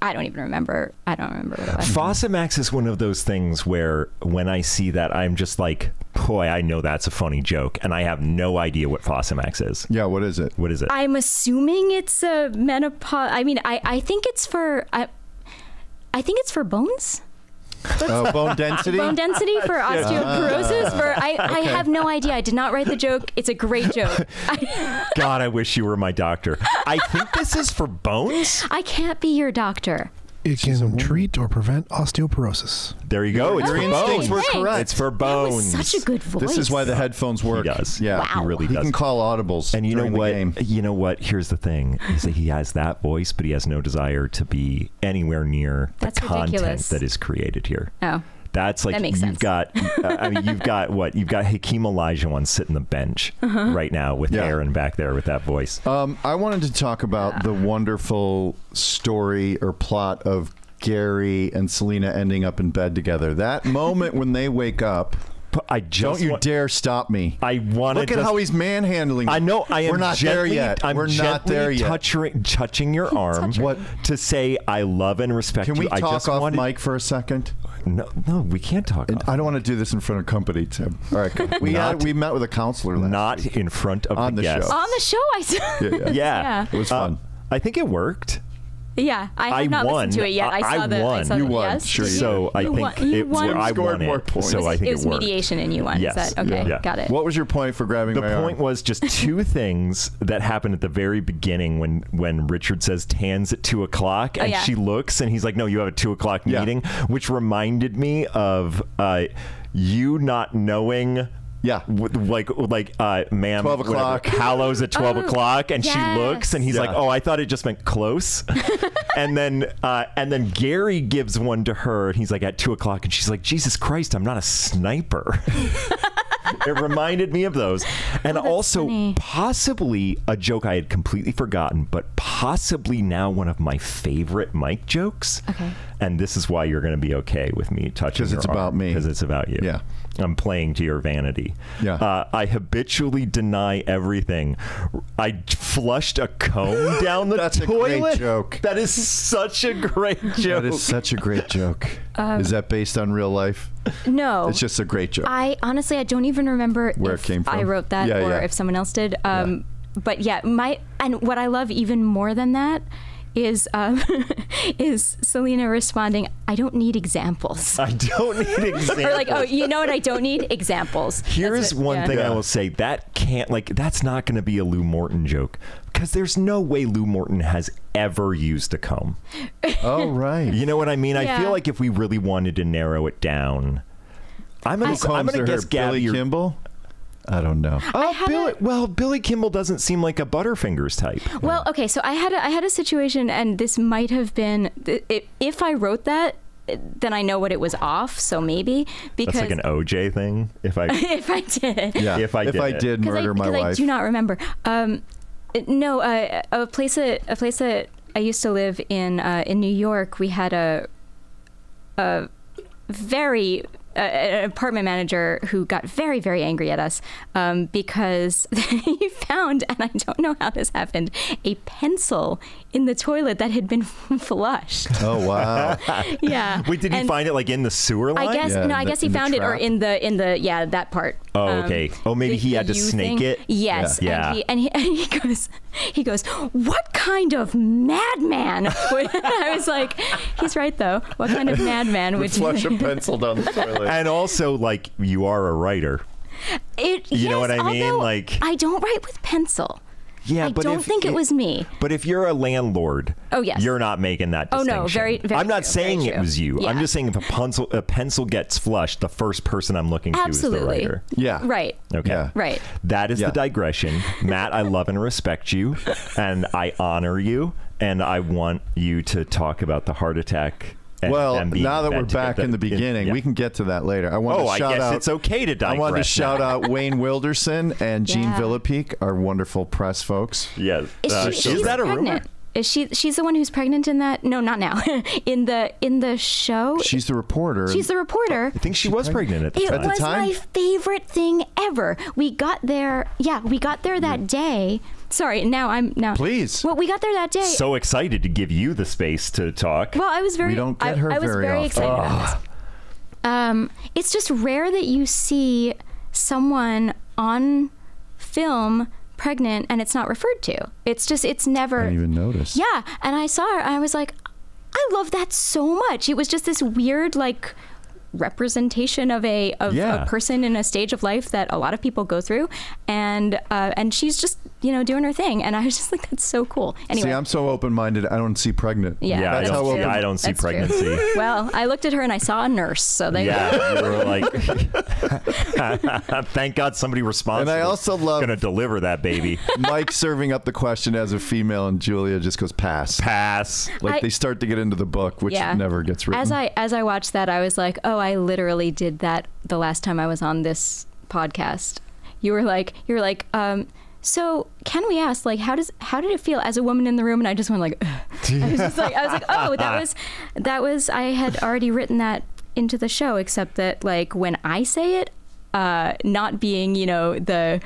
I don't even remember. I don't remember what it was. Fosamax is one of those things where when I see that, I'm just like, boy, I know that's a funny joke, and I have no idea what Fosamax is. Yeah, what is it? What is it? I'm assuming it's a menopause. I mean, I, I think it's for I, I think it's for bones. Oh, bone density? Bone density for osteoporosis. For I, I have no idea. I did not write the joke. It's a great joke. God, I wish you were my doctor. I think this is for bones. I can't be your doctor. It can treat or prevent osteoporosis. There you go. It's Your for instincts bones. were correct. It's for That bones. was such a good voice. This is why the headphones work. does. Yeah, Wow. He really He does. can call audibles. and you know what? You know what? Here's the thing: is that he has that voice, but he has no desire to be anywhere near That's the content ridiculous. that is created here. Oh. That's like That makes you've sense. got. Uh, I mean, you've got what? You've got Hakeem Olajuwon sitting the bench Uh-huh. right now with Yeah. Aaron back there with that voice. Um, I wanted to talk about the wonderful story or plot of Gary and Selina ending up in bed together. That moment when they wake up. I just Don't you want- dare stop me. I want to Look at just, how he's manhandling. I know I am We're not gently, there yet. I'm We're not gently there yet. Touching, touching your arm What? to say I love and respect Can we you. I talk just off wanted, mic for a second? No, no, we can't talk. And. I don't want to do this in front of company, Tim. All right, we Not- had, we met with a counselor last Not in front of On the show. On the show, I said. Yeah, yeah. Yeah, Yeah. It was Uh, fun. I think it worked. Yeah, I have I not won. listened to it yet. I I- saw I the. I saw You the, won. Yes? Sure you did. So I You think won- you it, won. I Scored won more points. So I think it was it mediation and you won. Yes. That okay? Yeah. Got it. What was your point for grabbing The my arm? point was just two things that happened at the very beginning when when Richard says Tanz's at two o'clock and Oh, yeah. she looks and he's like, No, you have a two o'clock Yeah. meeting, which reminded me of uh, you not knowing. Yeah. w- like like uh, ma'am, 12 o'clock. Hallows at twelve Oh, o'clock, and she looks, and he's yes. like, "Oh, I thought it just meant close." and then uh, and then Gary gives one to her, and he's like at two o'clock, and she's like, "Jesus Christ, I'm not a sniper." it reminded me of those, and Oh, also funny. possibly a joke I had completely forgotten, but possibly now one of my favorite Mike jokes. Okay. And this is why you're going to be okay with me touching 'Cause it's about me. because it's about you. Yeah. I'm playing to your vanity. Yeah. Uh, I habitually deny everything. I flushed a comb down the That's a great toilet. joke. That is such a great joke. That is such a great joke. Um, is that based on real life? No. It's just a great joke. I honestly I don't even remember Where it came from. I wrote that Yeah, or yeah. if someone else did. Um, But yeah, my and what I love even more than that is um, is Selina responding, "I don't need examples." I don't need examples. or like, oh, you know what? I don't need examples. Here's it. one Yeah. thing I will say that can't like that's not going to be a Lew Morton joke because there's no way Lew Morton has ever used a comb. oh, right. You know what I mean? I feel like if we really wanted to narrow it down, I'm gonna, I- I'm gonna guess Gabby. Billy Kimball? I don't know. Oh, Billy. a- well, Billy Kimball doesn't seem like a Butterfingers type. Well, okay, so I had a, I had a situation, and this might have been th- if I wrote that, then I know what it was off. So maybe because That's like an OJ thing. If I if I did, Yeah. If I if did I did because I, murder my 'cause I wife. do not remember. Um, no, uh, a place that a place that I used to live in uh, in New York. We had a a very uh, an apartment manager who got very very angry at us um, because he found and I don't know how this happened a pencil in the toilet that had been flushed. oh, wow. yeah. Wait, did he find it like in the sewer line? I guess Yeah, no. I the- guess he found it or in the in the yeah that part. Oh, Um, okay. Oh, maybe the- he had to snake thing. it? Yes. Yeah. And he, and he and he goes he goes what kind of madman? I was like he's right though. What kind of madman would Flush a pencil down the toilet. And also, like, you are a writer. It, You know what I mean? Like- I don't write with pencil. Yeah, I but don't if think it, was me. But if you're a landlord, Oh, yes. you're not making that Oh, no, very- very I'm not true, saying it was you. I'm just saying if a pencil a pencil gets flushed, the first person I'm looking to is the Absolutely. writer. yeah. Right. Okay. Yeah. Right. That is Yeah. the digression. Matt, I love and respect you, and I honor you, and I want you to talk about the heart attack. And Well, them being now that we're back at in the beginning, yeah. we can get to that later. I want Oh, to I shout guess out. it's okay to I wanted to shout out Wayne Wilderson and Gene Yeah. Villepique, our wonderful press folks. Yes. Is Uh, she, is that a pregnant. rumor? Is she? She's the one who's pregnant in that? No, not now. in the in the show. She's the reporter. She's the reporter. I think she was pregnant at the It time. was time? my favorite thing ever. We got there. Yeah, we got there that day. Sorry, now I'm now. Please. Well, we got there that day. so excited to give you the space to talk. well, I was very. We don't get I, her I was very very excited about this. Um, it's just rare that you see someone on film pregnant and it's not referred to. It's just it's never. I didn't even notice. Yeah, and I saw her. and I was like, I love that so much. It was just this weird like representation of a of Yeah. a person in a stage of life that a lot of people go through, and uh, and she's just you know doing her thing, and I was just like, that's so cool. Anyway. See, I'm so open-minded. I don't see pregnant. yeah, Yeah, I that's don't how see- I don't see That's true. pregnancy. well, I looked at her and I saw a nurse, so they Yeah, you were like, thank God somebody responsible. And I also love- going to deliver that baby. Mike serving up the question as a female, and Julia just goes pass. Pass. Like I- they start to get into the book, which Yeah. never gets written. As I as I watched that, I was like, oh, I literally did that the last time I was on this podcast. You were like, you were like, um, so can we ask, like, how does how did it feel as a woman in the room? And I just went like, Ugh. I was just like, I was like, oh, that was that was I had already written that into the show, except that like when I say it, uh, not being you know the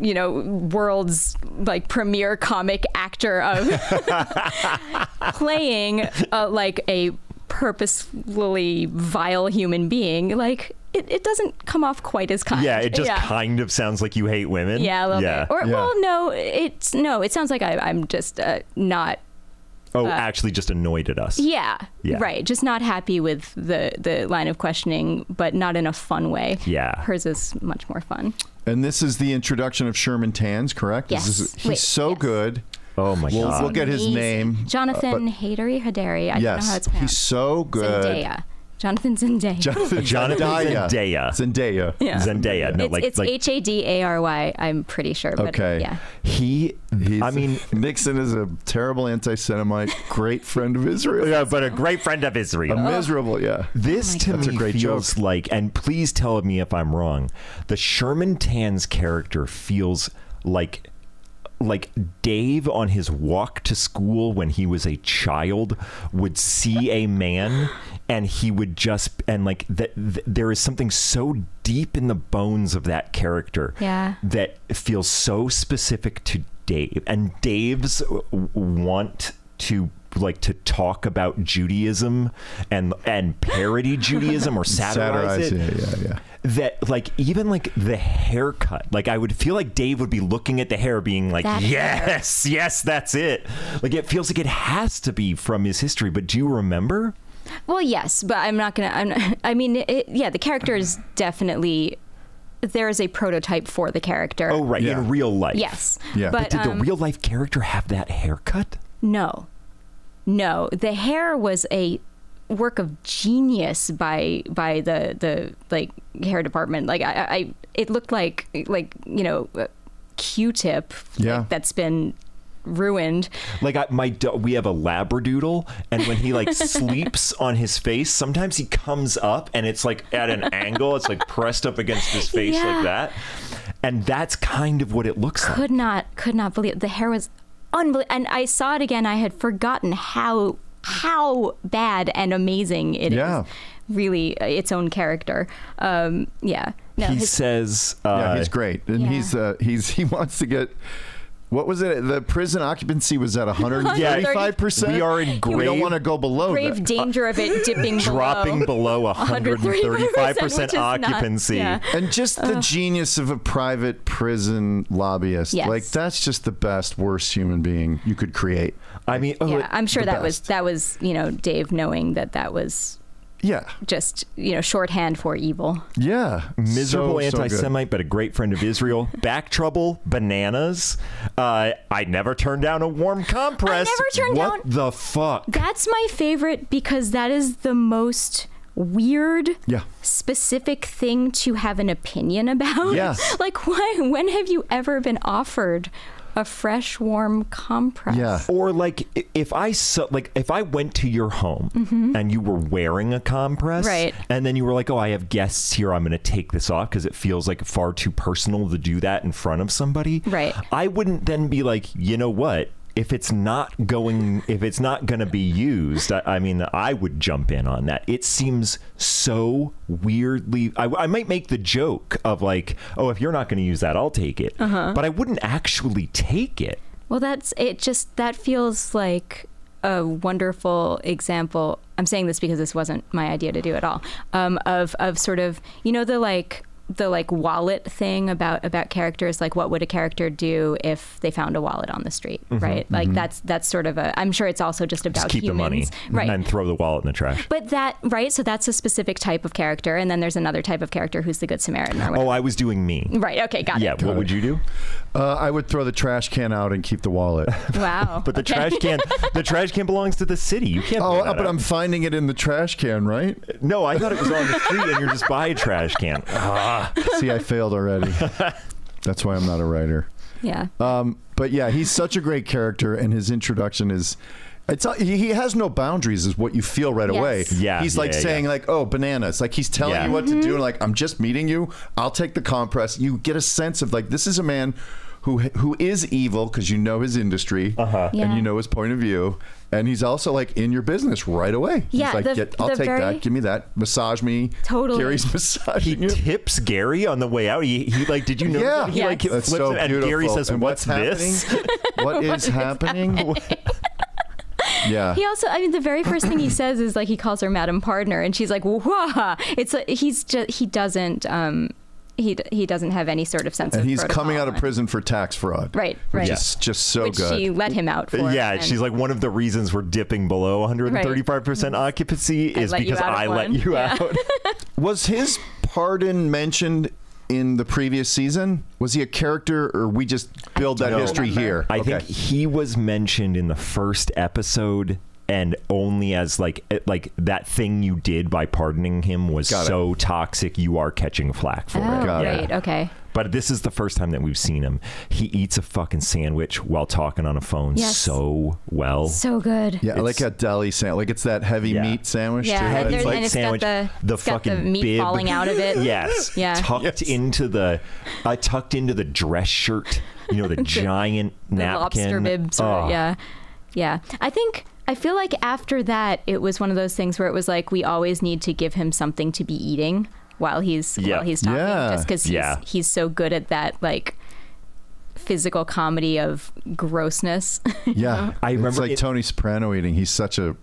you know world's like premier comic actor of playing uh, like a purposefully vile human being, like it, it doesn't come off quite as kind. Yeah, it just yeah. kind of sounds like you hate women. Yeah, a little yeah. bit. Or Yeah. well, no, it's no. It sounds like I, I'm just uh, not. oh, actually, just annoyed at us. Yeah, Yeah. right. Just not happy with the the line of questioning, but not in a fun way. Yeah. hers is much more fun. And this is the introduction of Sherman Tanz, correct? This Yes. is- he's Wait, so yes. good. Oh my We'll- god. we'll get his Amazing. name, uh, Jonathan Hadary Hadary. I don't know how yes, it's pronounced. he's so good. Zendaya. Jonathan Zendaya. Jonathan, Jonathan Zendaya. Zendaya. Yeah. Zendaya. No, it's like it's like H A D A R Y. I'm pretty sure. But Okay. Yeah. he. He's, I mean, Nixon is a terrible anti-Semite, great friend of Israel. yeah, but a great friend of Israel. A miserable, yeah. This to That's a me great feels joke. like, and please tell me if I'm wrong. The Sherman Tanz character feels like like Dave on his walk to school when he was a child would see a man and he would just and like that th- there is something so deep in the bones of that character Yeah. that feels so specific to Dave and Dave's want to like to talk about Judaism and and parody Judaism or satirize, Satirize, it yeah, yeah, yeah. that like even like the haircut like i would feel like dave would be looking at the hair being like That hair. yes yes that's it like it feels like it has to be from his history but do you remember Well, yes, but I'm not gonna. I'm not, I mean, it, yeah, the character is definitely there is a prototype for the character. oh right Yeah. in real life Yes. Yeah. But, did um, the real life character have that haircut No. No. The hair was a work of genius by by the the like hair department. Like I, I it looked like like you know a Q-tip like, Yeah. that's been ruined. like I, my do- we have a labradoodle and when he like sleeps on his face sometimes he comes up and it's like at an angle it's like pressed up against his face Yeah. like that and that's kind of what it looks like Could not could not believe the hair was unbelievable. And I saw it again. I had forgotten how how bad and amazing it is. Yeah. Really, uh, its own character. Um, yeah. No, he his- says uh, Yeah, he's great, and Yeah. he's uh, he's he wants to get. What was it? The prison occupancy was at 135 percent. We are in We grave- don't want to go below grave that. danger of it uh, dipping dropping below. below 135 percent which is not- occupancy. yeah. And just the genius of a private prison lobbyist. Yes. Like that's just the best, worst human being you could create. I mean, oh, Yeah, I'm sure the that was that was you know Dave knowing that that was Yeah. just you know shorthand for evil. Yeah. miserable So, so anti-Semite, but a great friend of Israel. Back trouble, bananas. Uh, I never turned down a warm compress. I never turned what down- the fuck? That's my favorite because that is the most weird Yeah. specific thing to have an opinion about. Yeah. like why when have you ever been offered a fresh warm compress? Yeah. Or like if I so, like if I went to your home mm-hmm. and you were wearing a compress. Right. And then you were like, "Oh, I have guests here. I'm going to take this off because it feels like far too personal to do that in front of somebody." Right. I wouldn't then be like, you know what? If it's not going, if it's not going to be used, I, I mean, I would jump in on that. It seems so weirdly. I, I might make the joke of like, oh, if you're not going to use that, I'll take it. Uh-huh. But I wouldn't actually take it. Well, that's it. Just that feels like a wonderful example. I'm saying this because this wasn't my idea to do at all. Um, of of sort of you know the like the like wallet thing about about characters like what would a character do if they found a wallet on the street right? Like that's that's sort of a i'm sure it's also just about Mm-hmm, Just keep humans. the money right. and throw the wallet in the trash. but that right? So that's a specific type of character and then there's another type of character who's the good samaritan or Oh, I was doing me. right okay got Yeah, it what would you do? Uh, I would throw the trash can out and keep the wallet. wow But the okay. trash can, the trash can belongs to the city. You can't. oh, but out. I'm finding it in the trash can, right? No, I thought it was on the street, and you're just by a trash can. Ah, See, I failed already. That's why I'm not a writer. yeah Um, but yeah, he's such a great character, and his introduction is. It's he he has no boundaries, is what you feel right Yes. away. Yeah, he's like yeah, saying yeah. like, "Oh, bananas!" Like he's telling Yeah. you what to Mm-hmm. do. Like I'm just meeting you. I'll take the compress. You get a sense of like this is a man who who is evil because you know his industry Uh-huh. and you know his point of view, and he's also like in your business right away. Yeah, he's like, the- Get, I'll take very- that. Give me that. Massage me. Totally. Gary's massage. He you. tips Gary on the way out. He, he like, did you know? Yeah, He like Yes. flips That's so it, and. Gary says, And "What's, this?" happening? what is happening? Yeah. He also, I mean, the very first thing he says is like he calls her Madam Partner, and she's like, "Wah!" It's like he's just he doesn't um he he doesn't have any sort of sense and of he's coming out of prison for tax fraud. Right, Which right. is just so which good. she let him out for. yeah, and- she's like one of the reasons we're dipping below 135% occupancy I is let because out of I let one. you Yeah. out. Was his pardon mentioned in the previous season? Was he a character, or we just build that don't history remember. here? I Okay. think he was mentioned in the first episode and only as like like that thing you did by pardoning him was Got it. so toxic you are catching flack for Oh, it. Got it. great. Okay. But this is the first time that we've seen him. He eats a fucking sandwich while talking on a phone Yes. so well. So good. Yeah, I like a deli sandwich. Like it's that heavy Yeah. meat sandwich. Yeah, too. and, Heavy there- like sandwich, got the, the it's got the fucking meat bib. falling out of it. Yes. Yeah. Tucked Yes. into the uh, tucked into the dress shirt, you know, the giant the napkin. lobster bib sort of, Oh. yeah yeah i think i feel like after that it was one of those things where it was like we always need to give him something to be eating while he's Yeah. while he's talking Yeah. just because he's, Yeah. he's so good at that like physical comedy of grossness Yeah, I It's remember like it- Tony Soprano eating. He's such a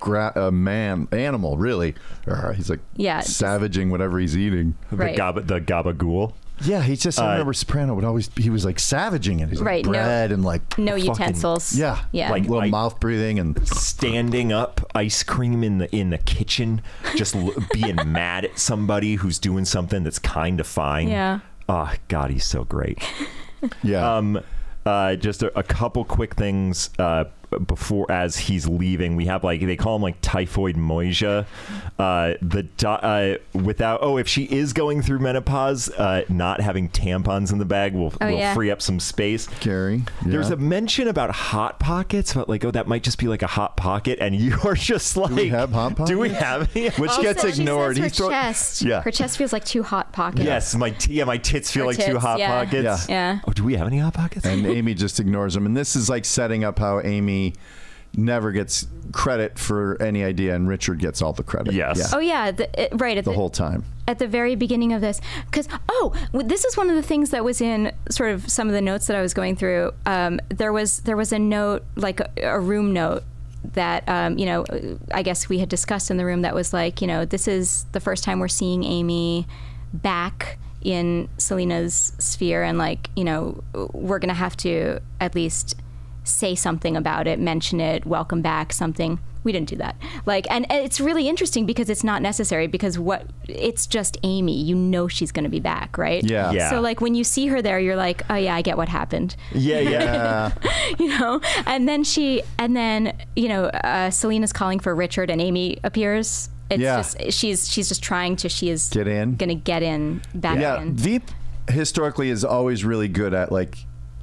gra- a man animal, really. Uh, he's like Yeah, just- savaging whatever he's eating. The Right. gaba the gabagool. Yeah, he just. I Uh, remember Soprano would always. He was like savaging it. He's Right, like no- bread and like no Fucking- utensils yeah, yeah Like- little I- mouth breathing and standing up ice cream in the in the kitchen just l- being mad at somebody who's doing something that's kind of fine Yeah. oh god he's so great yeah. um uh just a, a couple quick things uh before as he's leaving we have like they call him like typhoid moisia uh the uh without oh if she is going through menopause uh not having tampons in the bag will, Oh, will yeah. free up some space Gary. There's a mention about hot pockets, but like, oh, that might just be like a hot pocket, and you are just like, do we have Hot Do we Pockets? have any? which Also, gets ignored. her He's throw- chest Yeah. her chest feels like two hot pockets Yes, my t- yeah, my tits feel Her like two hot yeah. pockets. Yeah. yeah Oh, do we have any hot pockets? and Amy just ignores him. And this is like setting up how Amy never gets credit for any idea, and Richard gets all the credit. Yes. Yeah, oh yeah the, it, right at the whole time. at the very beginning of this because oh this is one of the things that was in sort of some of the notes that i was going through um, there was there was a note like a, a room note that um, you know i guess we had discussed in the room that was like you know this is the first time we're seeing amy back in selina's sphere and like you know we're gonna have to at least say something about it, mention it, welcome back, something. We didn't do that. Like, and, and it's really interesting because it's not necessary because what it's just Amy. You know she's going to be back, right? Yeah. Yeah. So like when you see her there, you're like, oh yeah, I get what happened, yeah, yeah. You know. And then she, and then you know, uh, Selina's calling for Richard, and Amy appears. It's Yeah. just she's she's just trying to she is Get in. gonna get in back yeah, in. Veep historically is always really good at like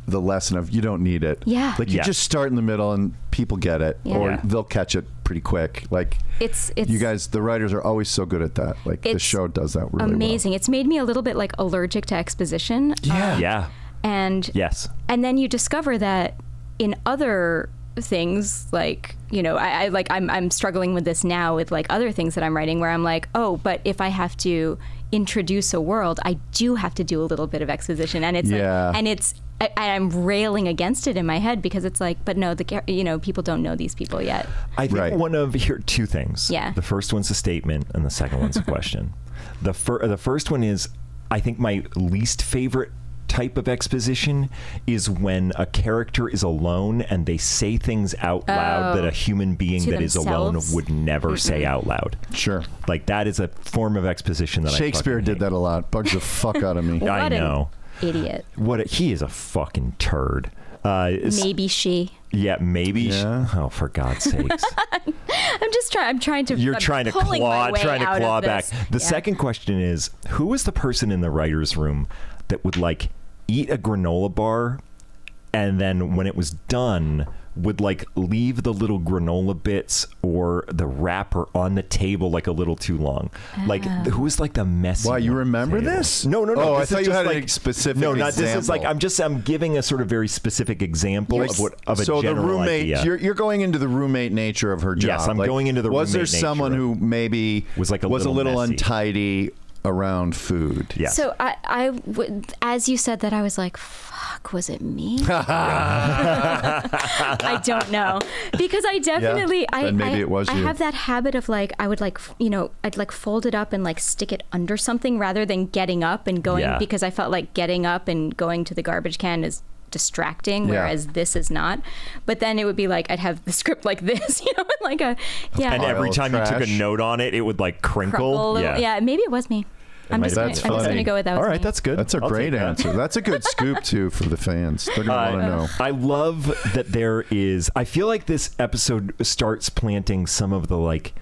the lesson of you don't need it. Yeah. Like you Yeah. just start in the middle and people get it, Yeah. or Yeah. they'll catch it pretty quick. Like it's it's you guys, the writers are always so good at that. Like the show does that really amazing. It's made me a little bit like allergic to exposition. well. Yeah. yeah. And Yes. and then you discover that in other things like you know I, I like I'm, I'm struggling with this now with like other things that i'm writing where i'm like oh but if i have to introduce a world i do have to do a little bit of exposition and it's Yeah. like, and it's I, I'm railing against it in my head because it's like, but no, the you know people don't know these people yet. I think Right. one of here two things. Yeah. The first one's a statement, and the second one's a question. The fir- the first one is, I think my least favorite type of exposition is when a character is alone and they say things out loud Oh. that a oh. human being To that is alone would never say out loud. Sure. Like that is a form of exposition that Shakespeare I fucking did hate. that a lot. Bugs the fuck out of me. What I an know. Idiot. What a, he is a fucking turd. Uh, Maybe she. Yeah, maybe. Yeah. Oh, for God's sakes! I'm just trying. I'm trying to. You're I'm trying to claw, trying to claw back. this. The Yeah. second question is, who is the person in the writers' room that would like eat a granola bar, and then when it was done, would like leave the little granola bits or the wrapper on the table like a little too long? Like, Ah. who is like the messy? Wow, you remember table? this? No, no, no. Oh, I this is thought you just had a like, specific No, not this is like. I'm just I'm giving a sort of very specific example Like, of what of a so the roommate, idea. you're you're going into the roommate nature of her job. Yes, I'm Like, going into the roommate. Was there roommate nature someone of- who maybe Was, like, a was little a little messy. untidy, around food. Yeah. So I, I w- as you said that, I was like, "Fuck, was it me?" I don't know because I definitely, I, maybe I, it was I you. have that habit of like, I would like, you know, I'd like fold it up and like stick it under something rather than getting up and going Yeah. because I felt like getting up and going to the garbage can is distracting Yeah. whereas this is not but then it would be like i'd have the script like this you know like a yeah and every Pile of time you took a note on it, it would like crinkle. crumple a little- yeah. yeah maybe it was me i'm just, gonna. I'm just That's gonna funny. go with that All right, me. that's good. That's a I'll great take that. answer. That's a good scoop too for the fans. They're gonna uh, want to know. I love that there is. I feel like this episode starts planting some of the like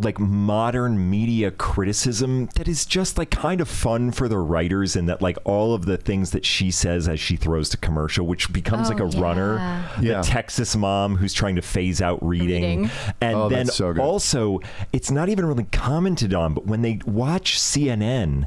like modern media criticism that is just like kind of fun for the writers and that like all of the things that she says as she throws to commercial which becomes Oh, like a runner yeah. the Texas mom who's trying to phase out reading, Reading. and Oh, then so also it's not even really commented on but when they watch CNN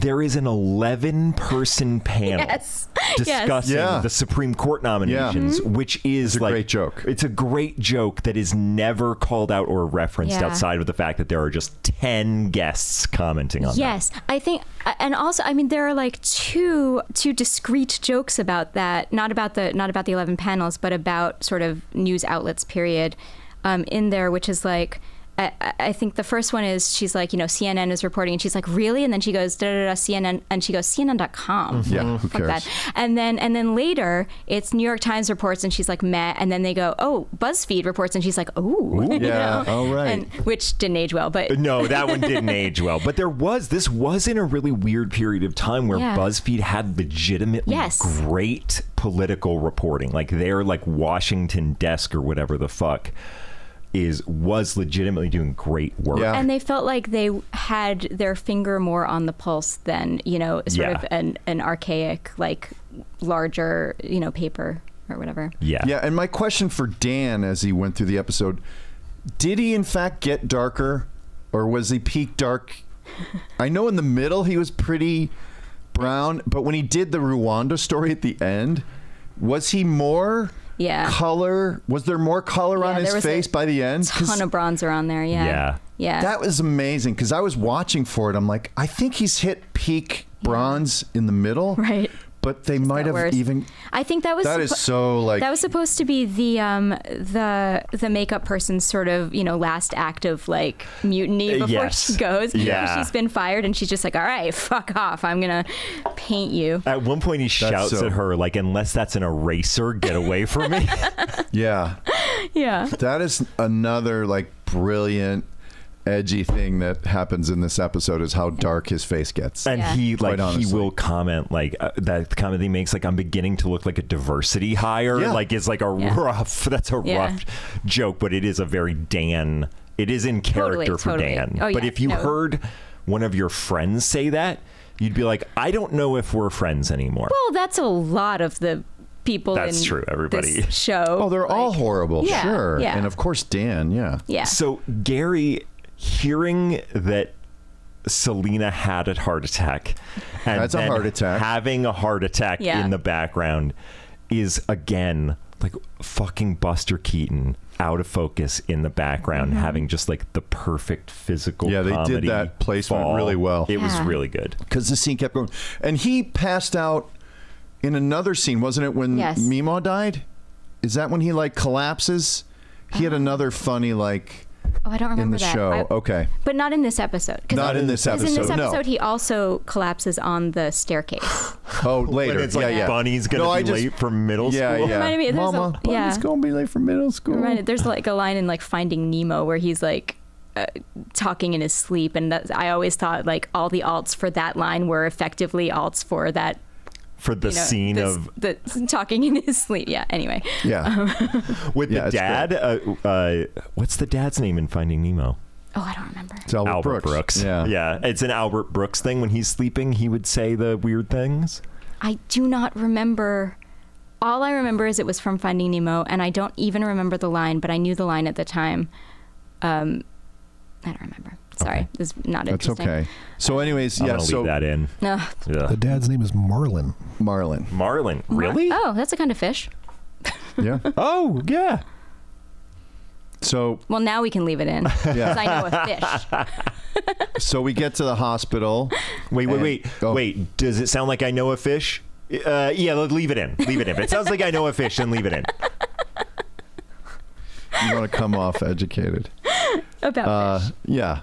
there is an 11 person panel Mm-hmm. Yes. Yes. discussing Yeah. the Supreme Court nominations, Mm-hmm. which is It's a great joke. It's a great joke that is never called out or referenced Yeah. outside of the fact that there are just ten guests commenting on Yes, I think, and also, I mean, there are like two two discrete jokes about that. Not about the not about the eleven panels, but about sort of news outlets. Period. Um, in there, which is like. I, think the first one is she's like, you know, CNN is reporting, and she's like, really? And then she goes, da da da, CNN, and she goes, CNN.com. Mm-hmm. Yeah, who Fuck cares? that. And then and then later it's New York Times reports and she's like meh and then they go oh BuzzFeed reports and she's like ooh, you Yeah. know? Oh, right. and, which didn't age well but. No, that one didn't age well. But there was this was in a really weird period of time where Yeah. BuzzFeed had legitimately Yes. great political reporting. Like their like Washington desk or whatever the fuck is was legitimately doing great work. Yeah. and they felt like they had their finger more on the pulse than you know sort Yeah. of an, an archaic like larger you know paper or whatever Yeah. Yeah, and my question for Dan as he went through the episode, did he in fact get darker or was he peak dark? I know in the middle he was pretty brown, but when he did the Rwanda story at the end, was he more Yeah. color? Was there more color Yeah, on his was a face by the end? 'Cause ton of bronzer on there yeah Yeah. yeah that was amazing because I was watching for it. I'm like, I think he's hit peak bronze in the middle. Right. But they might have worse. even. I think that was That is suppo- so like. that was supposed to be the um the the makeup person's sort of you know last act of like mutiny Uh, before yes. she goes. You Yeah. she's been fired and she's just like, all right, fuck off. I'm gonna paint you. At one point, he shouts so- at her like, "Unless that's an eraser, get away from me." yeah. Yeah. That is another like brilliant, edgy thing that happens in this episode is how dark his face gets. And Yeah. he like he will comment like uh, that comment he makes like I'm beginning to look like a diversity hire Yeah. like it's like a Yeah. rough that's a Yeah. rough joke but it is a very Dan it is in character Totally, for totally. Dan Oh, but if you no. heard one of your friends say that you'd be like I don't know if we're friends anymore Well, that's a lot of the people That's in true, everybody. this show. oh, they're all horrible, Yeah, sure. yeah. And of course, Dan, yeah. Yeah. So Gary, hearing that Selina had a heart attack, and That's a heart attack. having a heart attack Yeah. in the background, is again like fucking Buster Keaton out of focus in the background, Mm-hmm. having just like the perfect physical. Yeah, they did comedy that placement fall. really well. It was Yeah. really good. Because the scene kept going. And he passed out in another scene, wasn't it, when Yes. Mimo died? Is that when he like collapses? He had another funny like oh, I don't remember in the that. show. I- okay. But not in this episode. 'Cause Not in this 'cause in this episode, no. In this episode, he also collapses on the staircase. Oh, later. When it's yeah, like yeah. Bunny's gonna No, I be just- late from middle Yeah, school. yeah. Reminded me, there's a- Mama, yeah. Bunny's gonna be late for middle school. Reminded, there's like a line in like Finding Nemo where he's like uh, talking in his sleep, and that, I always thought like all the alts for that line were effectively alts for that For the you know, scene this- of the talking in his sleep. Yeah. Anyway. Yeah. with Yeah, the dad. Uh, uh, what's the dad's name in Finding Nemo? Oh, I don't remember. It's Albert, Albert Brooks. Yeah. yeah. It's an Albert Brooks thing. When he's sleeping, he would say the weird things. I do not remember. All I remember is it was from Finding Nemo, and I don't even remember the line, but I knew the line at the time. Um, I don't remember. Sorry, Okay. this is not That's interesting. okay. So, anyways, I'm yeah. gonna So leave that in. No. Yeah. The dad's name is Marlin. Marlin. Marlin, really? Oh, that's a kind of fish. Yeah. Oh, yeah. So Well, now we can leave it in because yeah. I know a fish. so we get to the hospital. Wait, wait, wait, oh. wait. Does it sound like I know a fish? Uh, yeah, let- leave it in. Leave it in. If it sounds like I know a fish, then leave it in. You want to come off educated. About Uh, fish. yeah.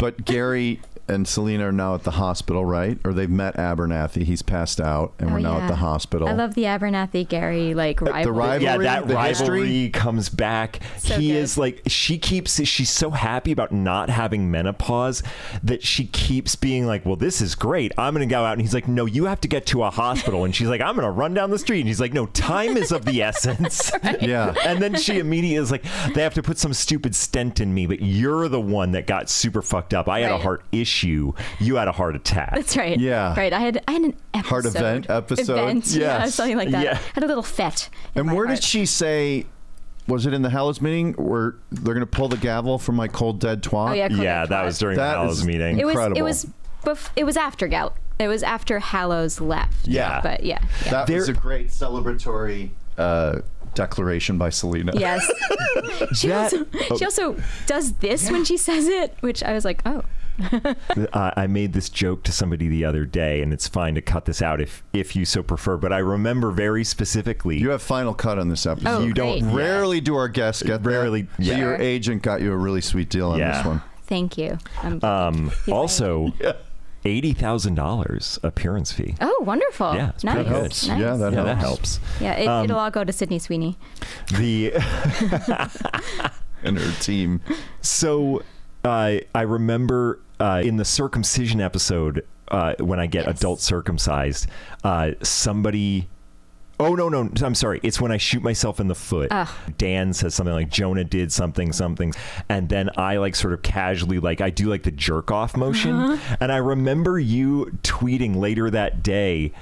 But Gary and Selina are now at the hospital, right? Or they've met Abernathy. He's passed out, and Oh, we're now at the hospital. I love the Abernathy Gary like rivalry. the rivalry. Yeah, that the rivalry history? comes back. So he good. is like she keeps she's so happy about not having menopause that she keeps being like, "Well, this is great. I'm going to go out." And he's like, "No, you have to get to a hospital." And she's like, "I'm going to run down the street." And he's like, "No, time is of the essence." Yeah. And then she immediately is like, "They have to put some stupid stent in me, but you're the one that got super fucked up. I had a heart issue. You you had a heart attack." That's right. Yeah. Right. I had I had an episode. Heart event episode? Event, yeah, Yes. something like that. Yeah. I Had a little fet. and where heart. did she say? Was it in the Hallows meeting where they're going to pull the gavel from my cold dead twat? Oh yeah. Cold yeah, Dead that Twat. was during That the Hallows is- meeting. It was. incredible. It was. Bef- it was after Gout. It was after Hallows left. Yeah. But yeah. yeah. That was a great celebratory uh, declaration by Selina. Yes. she That- also she also does this when she says it, which I was like, oh. uh, I made this joke to somebody the other day, and it's fine to cut this out if if you so prefer. But I remember very specifically. You have final cut on this episode. Oh, You don't great. Rarely do our guests get that. Rarely- So yeah. your agent got you a really sweet deal on Yeah. this one. Thank you. Um, also, eighty thousand dollars appearance fee. oh, wonderful. Yeah, it's nice. pretty good. Nice. Yeah, that yeah, that helps. helps. Yeah, it, Um, it'll all go to Sydney Sweeney. The And her team. so uh, I remember uh, in the circumcision episode uh, when I get Yes. adult circumcised, uh, somebody. Oh no no! I'm sorry. It's when I shoot myself in the foot. Ah. Dan says something like Jonah did something something, and then I like sort of casually like I do like the jerk off motion, Uh-huh. and I remember you tweeting later that day.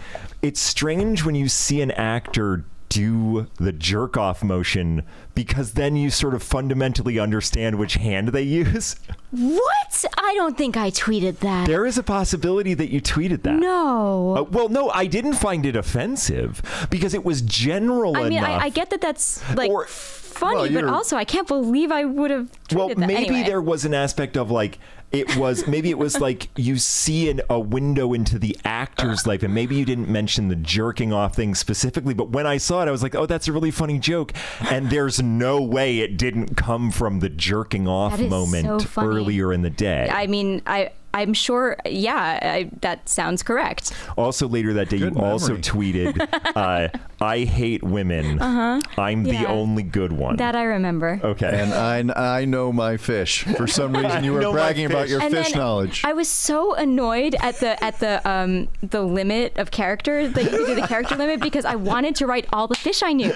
It's strange when you see an actor do the jerk off motion because then you sort of fundamentally understand which hand they use. What? I don't think I tweeted that. There is a possibility that you tweeted that. no. Uh, well, no, I didn't find it offensive because it was general I mean, enough. I, I get that that's like Or- funny, Well, but also I can't believe I would have tweeted well, maybe Anyway. there was an aspect of like it was maybe it was like you see an, a window into the actor's life, and maybe you didn't mention the jerking off thing specifically, but when I saw it, I was like, oh, that's a really funny joke, and there's no way it didn't come from the jerking off moment so earlier in the day. I mean, I I'm sure. Yeah, I, that sounds correct. Also, later that day, Good you also tweeted, uh, "I hate women. I'm the Uh-huh. Only good one." That I remember. okay. And I, I know my fish. For some reason, you were bragging about your And fish knowledge. I was so annoyed at the at the um the limit of character that you could do the character limit because I wanted to write all the fish I knew.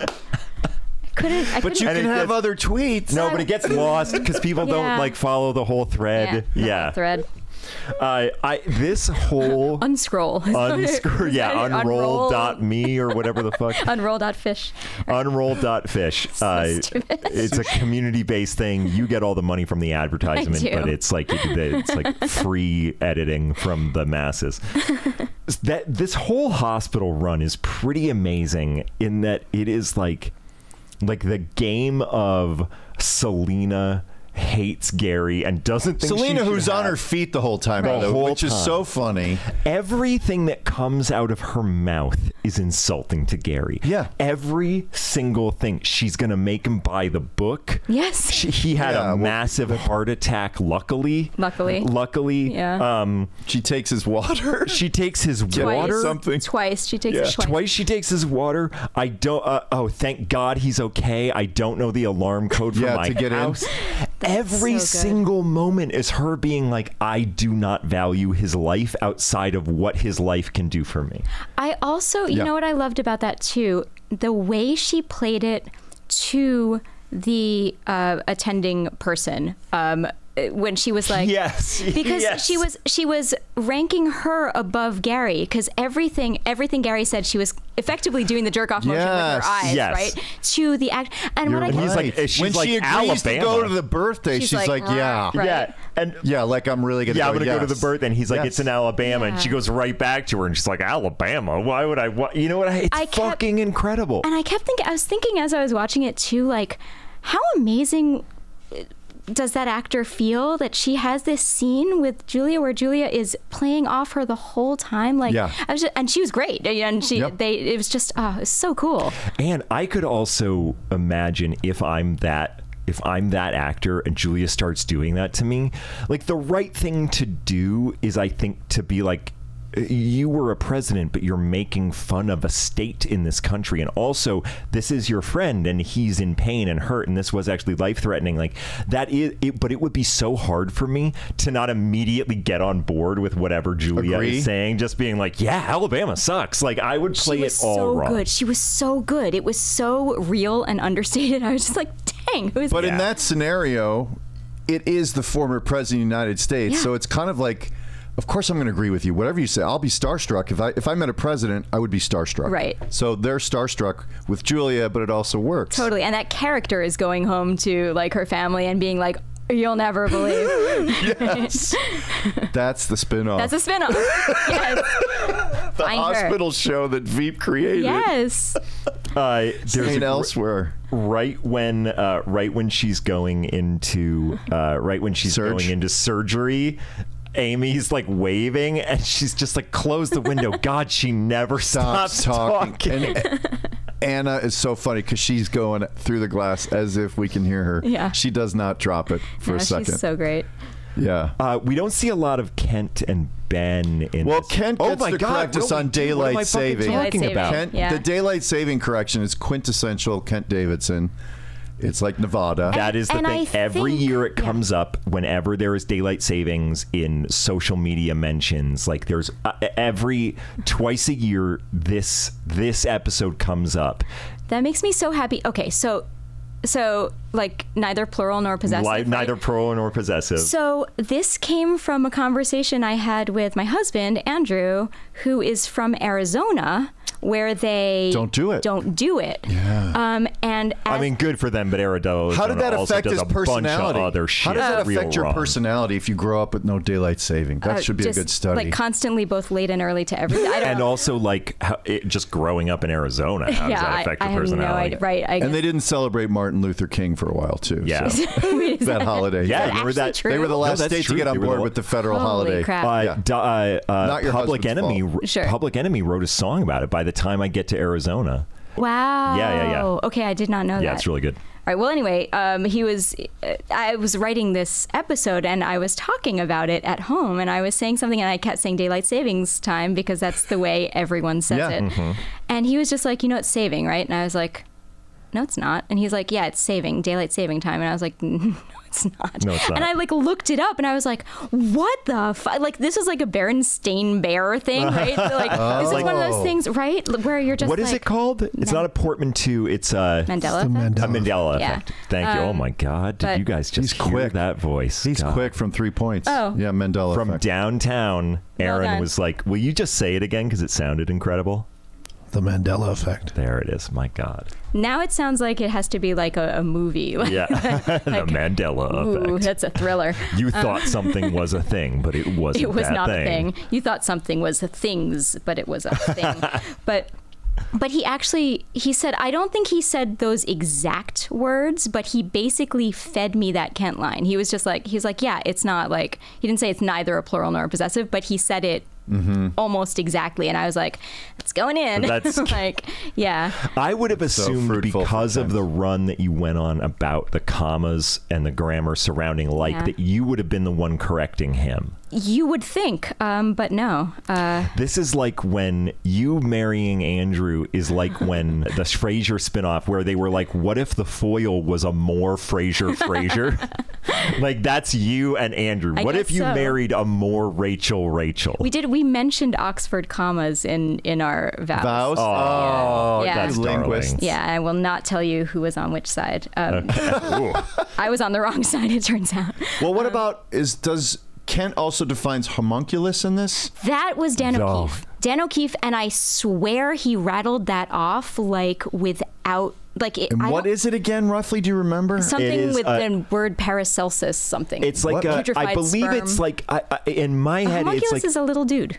Couldn't. I but you couldn't. And can have gets- other tweets. no, but it gets lost because people don't like follow the whole thread. yeah, Yeah. Thread. Uh, I this whole Unscroll. unscrew yeah unroll dot me or whatever the fuck Unroll dot fish. unroll dot fish. Uh, it's a community based thing. You get all the money from the advertisement, but it's like it's like free editing from the masses. that this whole hospital run is pretty amazing in that it is like like the game of Selina hates Gary and doesn't think Selina, who's on her feet the whole time, Right. though, The whole which is so funny. Everything that comes out of her mouth is insulting to Gary. Yeah. Every single thing. She's going to make him buy the book. Yes. She, he had Yeah, a well, massive heart attack, luckily. Luckily. Luckily. Yeah. Um, She takes his water. she takes his Twice. water. Something. Twice. She takes Yeah. it twice. Twice she takes his water. I don't. Uh, oh, thank God he's okay. I don't know the alarm code for Yeah, my to get in. Every so single moment is her being like, I do not value his life outside of what his life can do for me. I also, you Yeah. know what I loved about that too? The way she played it to the uh, attending person. Um, when she was like Yes, because yes. she was she was ranking her above Gary because everything everything Gary said she was effectively doing the jerk off motion with her eyes Yes. right to the act and You're what I he's like- she's when like, she agrees to go to the birthday, she's, She's like, like, yeah. Right. Yeah, and Yeah, like I'm really going to yeah, go I'm gonna go to the birthday and he's like, Yes. "It's in Alabama," and she goes right back to her, and she's like, "Alabama? Why would I? What? You know what? It's I kept- fucking incredible." and I kept thinking I was thinking as I was watching it too like how amazing does that actor feel that she has this scene with Julia where Julia is playing off her the whole time? Like, Yeah. Just, and she was great, and she Yep. they it was just oh, it was so cool. And I could also imagine if I'm that if I'm that actor and Julia starts doing that to me, like the right thing to do is I think to be like you were a president but you're making fun of a state in this country and also this is your friend and he's in pain and hurt and this was actually life threatening like that is it but it would be so hard for me to not immediately get on board with whatever Julia Agree. is saying just being like yeah Alabama sucks like I would play she was it all so wrong good. She was so good. It was so real and understated. I was just like, dang, who is But this? in that scenario, it is the former president of the United States. Yeah. So it's kind of like, of course, I'm going to agree with you. Whatever you say, I'll be starstruck. If I if I met a president, I would be starstruck. Right. So they're starstruck with Julia, but it also works. Totally. And that character is going home to like her family and being like, You'll never believe. Yes. That's the spin-off. That's a spin-off. yes. the find her. hospital show that Veep created. Yes. Uh, there's a, elsewhere. right when uh, right when she's going into uh, right when she's Surge. going into surgery. Amy's like waving and she's just like close the window. God, she never Stops stops, talking. And Anna is so funny because she's going through the glass as if we can hear her. Yeah. She does not drop it for Yeah, a second. she's so great. yeah. Uh, we don't see a lot of Kent and Ben in Well, this. Kent oh gets my to God, correct us on do? What am daylight saving. Daylight talking saving. about? Kent, Yeah. The daylight saving correction is quintessential Kent Davidson. It's like Nevada. That is the thing. I Every think- year it yeah. comes up whenever there is daylight savings in social media mentions. Like there's uh, every twice a year this this episode comes up. That makes me so happy. Okay, so so like neither plural nor possessive. Li- right? neither pro nor possessive. So this came from a conversation I had with my husband Andrew, who is from Arizona, where they Don't do it. Don't do it. Yeah. Um, and I mean, good for them, but Arizona How did that also affect does his a bunch personality? of other shit How does that affect your wrong. personality if you grow up with no daylight saving? That uh, should be just, a good study. Like constantly both late and early to everything. I don't And know. also, like, how, it, just growing up in Arizona, how yeah, does that I, affect I your have no personality? idea. Right. I and they didn't celebrate Martin Luther King for a while too. Yeah. so Wait, that that- holiday. Yeah, that remember that? true? They were the last that's state true. to get on board with the federal Holy holiday. crap. Uh, Yeah. uh, uh, Not your Public husband's Enemy. fault. Public Enemy wrote a song about it. By the time I get to Arizona, Wow. Yeah, yeah, yeah. Okay, I did not know that. yeah, it's really good. All right. Well, anyway, um, he was. uh, I was writing this episode, and I was talking about it at home, and I was saying something, and I kept saying daylight savings time because that's the way everyone says Yeah. it. Mm-hmm. And he was just like, you know, it's saving, right? And I was like, no, it's not. And he's like, yeah, it's saving daylight saving time. And I was like, it's not. No, it's not. And I like looked it up, and I was like, what the? Fu-? Like this is like a Berenstain Bear thing, right? like this is one of those Oh. things, right? Where you're just What is like, it called? It's not a portmanteau. It's a Mandela the effect. Mandela. a Mandela Yeah. effect. Thank you. Oh Um, my God! Did you guys just He's hear quick. that voice? He's God. quick from three points. Oh. yeah, Mandela From effect. downtown, Aaron done. was like, "Will you just say it again because it sounded incredible?" The Mandela effect. There it is. My God. Now it sounds like it has to be like a, a movie. Like, Yeah, the Mandela Ooh, effect. that's a thriller. You uh, thought something was a thing, but it wasn't. It was not thing. a thing. You thought something was a things, but it was a thing. but but he actually he said I don't think he said those exact words, but he basically fed me that Kent line. He was just like he's like, yeah, it's not like he didn't say it's neither a plural nor a possessive, but he said it mm-hmm. almost exactly, and I was like, it's going in. That's- like, yeah. I would have assumed fruitful because of the run that you went on about the commas and the grammar surrounding like Yeah. that you would have been the one correcting him. You would think, um, but no. Uh, This is like when you marrying Andrew is like when the Frasier spinoff where they were like, what if the foil was a more Frasier Frasier? like that's you and Andrew. I what if you so. married a more Rachel Rachel? we did. We mentioned Oxford commas in in our vows. Vows. Oh, Yeah. that's Linguist. darling. Yeah, I will not tell you who was on which side. Um, Ooh. I was on the wrong side. It turns out Well, what about is does Kent also defines homunculus in this? that was Dan No. O'Keefe. Dan O'Keefe, and I swear he rattled that off like without like. It, And I what don't- is it again? Roughly, do you remember? something is, with the word Paracelsus? Something. It's like What? a, I believe sperm. it's like I, I, in my a head homunculus it's like is a little dude,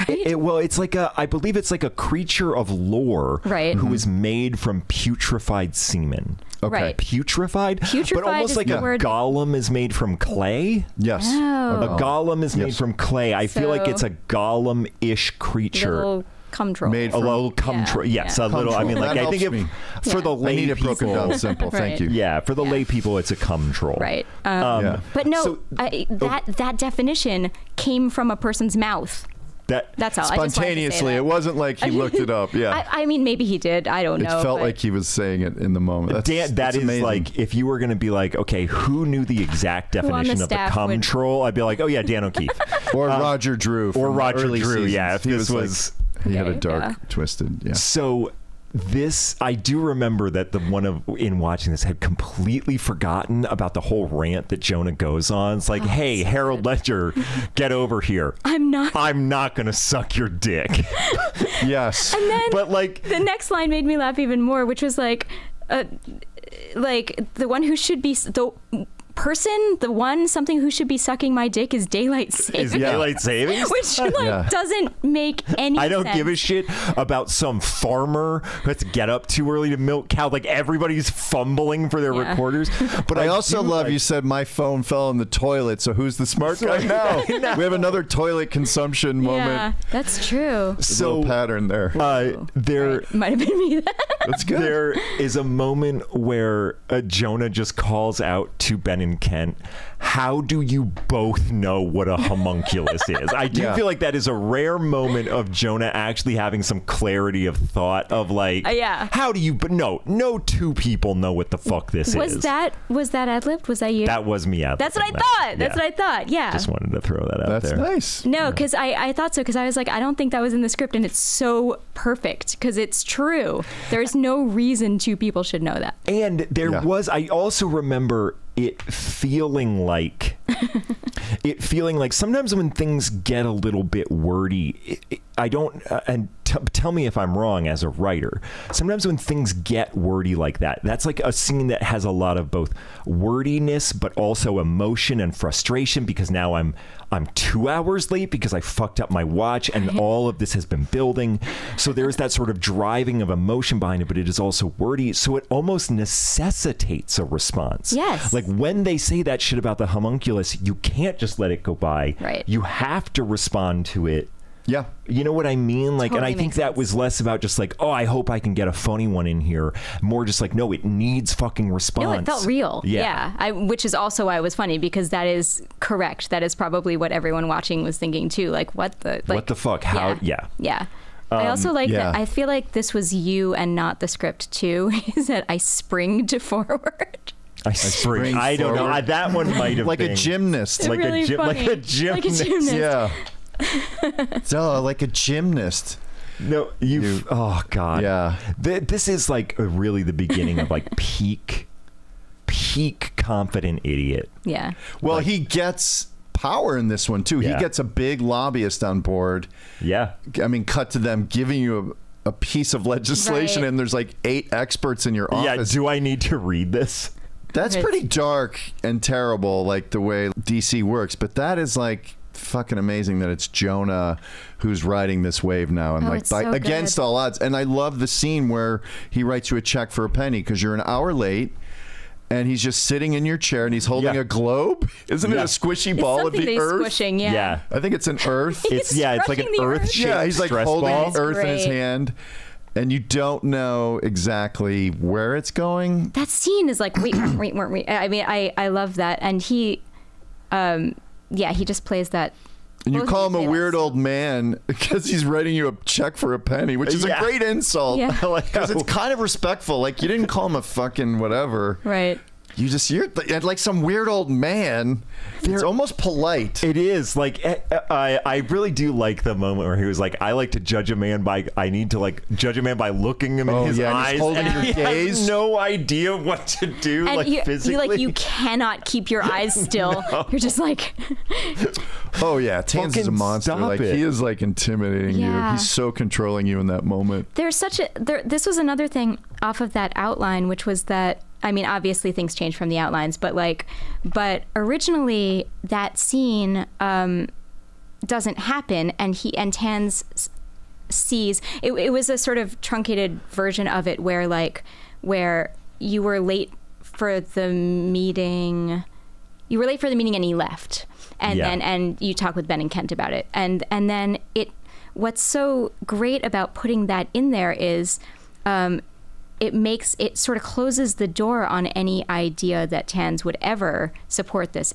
right? It, it- well, it's like a. I believe it's like a creature of lore, Right. Who is made from putrefied semen. Okay. Right. putrefied, but almost is like a word- golem is made from clay. Yes. Oh. A golem is made from clay. I feel like it's a golem-ish creature. Little cum troll. Made a little cum Yeah, tro- yes, yeah. a little. I mean, like troll. I think if, helps for Yeah. the I lay need it people, broken down simple. Thank you. yeah, for the lay people, it's a cum troll. Right. Um, Um, Yeah. But no, So- I, that that definition came from a person's mouth. That That's all. I just wanted to say Spontaneously, that. it wasn't like he looked it up. Yeah. I, I mean, maybe he did. I don't it know. It felt but- like he was saying it in the moment. That's, Dan, that that's is amazing. like if you were going to be like, okay, who knew the exact on the definition of the staff cum would- troll? I'd be like, oh yeah, Dan O'Keefe or um, Roger Drew, or Roger Drew. seasons. Yeah, if he this was, like- was he had a dark, yeah. twisted. Yeah. So this I do remember that the one of in watching this had completely forgotten about the whole rant that Jonah goes on. It's like, Oh, hey, Harold Ledger, get over here. I'm not. I'm not gonna suck your dick. Yes. And then but like the next line made me laugh even more, which was like, uh, like the one who should be the person, the one something who should be sucking my dick is daylight savings, is daylight savings? which like Yeah. doesn't make any. I don't sense. give a shit about some farmer who has to get up too early to milk cow. Like everybody's fumbling for their Yeah. recorders. But I also love like- you said my phone fell in the toilet. So who's the smart guy now? we have another toilet consumption moment. Yeah, moment. that's true. So So pattern there. uh, there. Right. Might have been me. Then. That's good. There is a moment where uh, Jonah just calls out to Ben and Kent, How do you both know what a homunculus is? I do Yeah. feel like that is a rare moment of Jonah actually having some clarity of thought of like, Uh, yeah. How do you, but no, no two people know what the fuck this Was is. that was that ad libbed? Was that you? That was me out That's what I there. thought. That's Yeah. what I thought. Yeah. Just wanted to throw that out That's there. That's nice. No, because I, I thought so because I was like I don't think that was in the script and it's so perfect because it's true. There's no reason two people should know that. And there Yeah. was, I also remember it feeling like, it feeling like sometimes when things get a little bit wordy, it, it- I don't, uh, and t- tell me if I'm wrong as a writer. Sometimes when things get wordy like that, that's like a scene that has a lot of both wordiness, but also emotion and frustration because now I'm, I'm two hours late because I fucked up my watch and all of this has been building. So there's that sort of driving of emotion behind it, but it is also wordy. So it almost necessitates a response. Yes. Like when they say that shit about the homunculus, you can't just let it go by. Right. You have to respond to it. Yeah. You know what I mean? Like, and I think makes that sense. was less about just like, oh, I hope I can get a funny one in here. More just like, no, it needs fucking response. No, it felt real. Yeah. I, which is also why it was funny because that is correct. That is probably what everyone watching was thinking too. Like, what the? Like, what the fuck? How? Yeah. Yeah. I um, also like yeah. that. I feel like this was you and not the script too. Is that I springed forward. I spring. spring I don't know. I, that one might have Like been a gymnast. Like really a gym, like a gymnast. Like a gymnast. yeah. so like a gymnast. No, you. You- Oh God. Yeah. Th- this is like really the beginning of like peak, peak confident idiot. Yeah. Well, he gets power in this one too. Yeah. He gets a big lobbyist on board. Yeah. I mean, cut to them giving you a, a piece of legislation, Right. and there's like eight experts in your office. Yeah. office. Do I need to read this? That's Right. pretty dark and terrible, like the way DC works. But that is like fucking amazing that it's Jonah who's riding this wave now, and Oh, like by, so against all odds. And I love the scene where he writes you a check for a penny because you're an hour late. And he's just sitting in your chair, and he's holding Yeah. a globe. Isn't it a squishy It's ball of something the they earth? squishing. Yeah. Yeah. I think it's an earth. It's yeah. It's like an earth earth. yeah, he's like holding ball. Earth in his hand, and you don't know exactly where it's going. That scene is like wait, wait, wait, wait. I mean, I I love that, and he, um, yeah, he just plays that. And you call him a weird that. old man because he's writing you a check for a penny, which is Yeah. a great insult. Yeah. Like Because it's kind of respectful. Like you didn't call him a fucking whatever. Right. You just you're th- like some weird old man. It's almost polite. It is like eh, eh, I I really do like the moment where he was like I like to judge a man by I need to like judge a man by looking him Oh, in his yeah, eyes holding and your he gaze. has no idea what to do And like you, physically you like you cannot keep your eyes still. You're just like, oh yeah, Tanz is a monster. Like it. he is like intimidating you. He's so controlling you in that moment. there's such a there this was another thing off of that outline which was that i mean obviously things change from the outlines but like but originally that scene um doesn't happen and he and Tanz sees it, it was a sort of truncated version of it where like where you were late for the meeting. You were late for the meeting and he left, and Yeah. then and you talk with Ben and Kent about it, and and then it. What's so great about putting that in there is. Um, it makes it sort of closes the door on any idea that Tanz would ever support this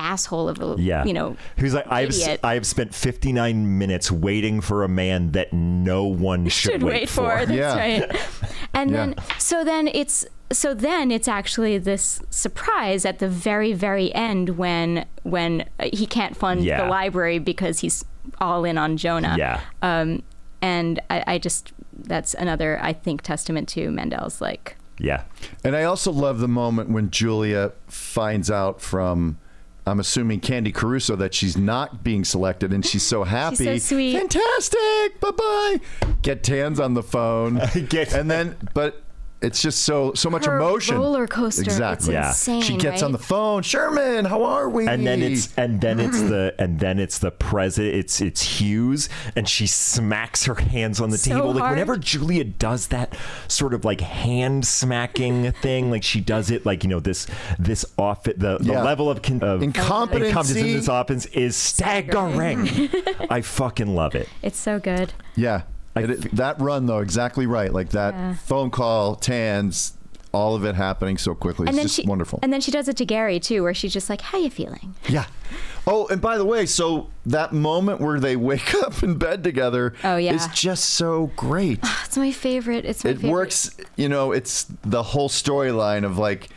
asshole of a Yeah. you know Who's like, I've. I've spent 59 minutes waiting for a man that no one should, should wait for. That's Yeah. right. And Yeah. then so then it's so then it's actually this surprise at the very very end when when uh, he can't fund Yeah. the library because he's all in on Jonah. Yeah. Um, and I, I just that's another I think testament to Mandel's like Yeah. And I also love the moment when Julia finds out from, I'm assuming Candy Caruso, that she's not being selected, and she's so happy. sweet. Fantastic. Bye bye. Get Tanz on the phone. Get- and then, but it's just so so much Her emotion. roller coaster. Exactly. It's Yeah. insane. she gets on the phone. Sherman, how are we? and then it's and then it's the and then it's the president it's it's Hughes and she smacks her hands on the So table like whenever Julia does that sort of like hand smacking thing like she does it like you know this this off the, the Yeah. level of, con- of incompetence in this offense is staggering I fucking love it It's so good. Yeah. It- it- that run though, exactly right. Like that Yeah. phone call, Tanz, all of it happening so quickly. It's And then just she wonderful. And then she does it to Gary too, where she's just like, "How you feeling?" yeah. Oh, and by the way, so that moment where they wake up in bed together Oh, yeah. is just so great. It's my favorite. It's my it favorite. works, you know, it's the whole storyline of like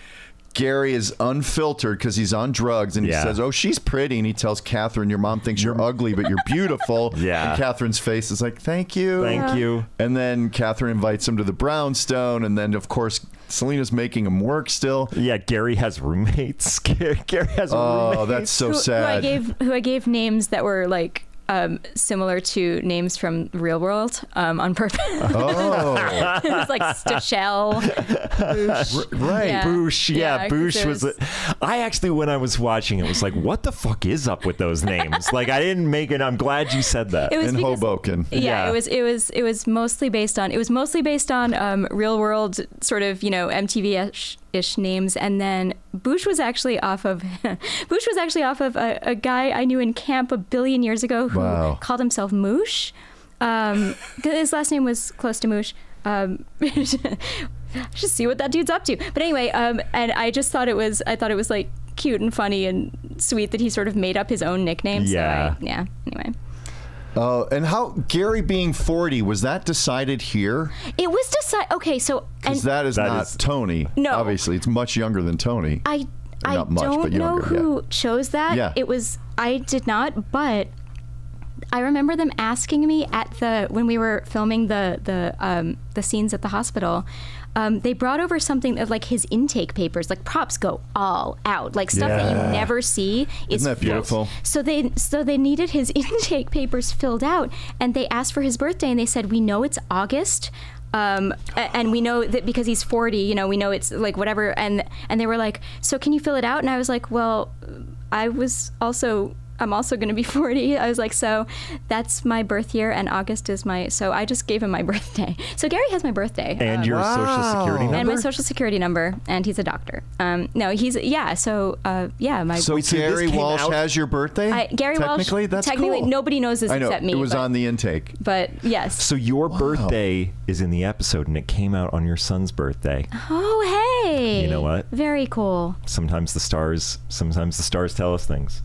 Gary is unfiltered because he's on drugs and he says, Oh, she's pretty. And he tells Catherine, Your mom thinks you're ugly, but you're beautiful. Yeah. And Catherine's face is like, Thank you. thank you And then Catherine invites him to the brownstone. And then, of course, Selina's making him work still. yeah Gary has roommates Gary, Gary has Oh, roommates that's so who, sad. Who I gave who I gave names that were like um, similar to names from Real World um, on purpose. oh, it was like Stachel, Boosh. right. Yeah. Boosh, yeah, Yeah, 'cause Boosh was. was- I actually, when I was watching it, was like, "What the fuck is up with those names?" like, I didn't make it. I'm glad you said that. It was in because- Hoboken. Yeah, Yeah. it was it was it was mostly based on it was mostly based on um, real world sort of you know MTV ish, ish names, and then Bush was actually off of Bush was actually off of a, a guy I knew in camp a billion years ago who Wow. called himself Moosh. Um, his last name was close to Moosh. Um, just see what that dude's up to. But anyway, um, and I just thought it was I thought it was like cute and funny and sweet that he sort of made up his own nickname. Yeah. So I, yeah. Anyway. Oh, and how Gary being 40, was that decided here? It was decided. Okay, so Because that is That not is- Tony. No. Obviously, it's much younger than Tony. I I Not much, don't but know younger, who chose that. Yeah. It was I did not, but I remember them asking me at the when we were filming the the um, the scenes at the hospital. Um, they brought over something of like his intake papers, like props go all out, like stuff that you never see. Is Isn't that filled. beautiful? So they so they needed his intake papers filled out, and they asked for his birthday, and they said, "We know it's August." Um, and we know that because he's 40, you know, we know it's like whatever. And and they were like, so can you fill it out? And I was like, well, I was also I'm also going to be 40. I was like, so that's my birth year, and August is my. So I just gave him my birthday. So Gary has my birthday. and um, your social security number. and my social security number, and he's a doctor. Um, no, he's yeah. So uh, yeah, my so Wait, so Gary came Walsh out- has your birthday? I, Gary Walsh. technically, that's technically cool. nobody knows this I know except me. it was but, on the intake. But yes. so your birthday is in the episode, and it came out on your son's birthday. oh hey. You know what? Very cool. Sometimes the stars, sometimes the stars tell us things.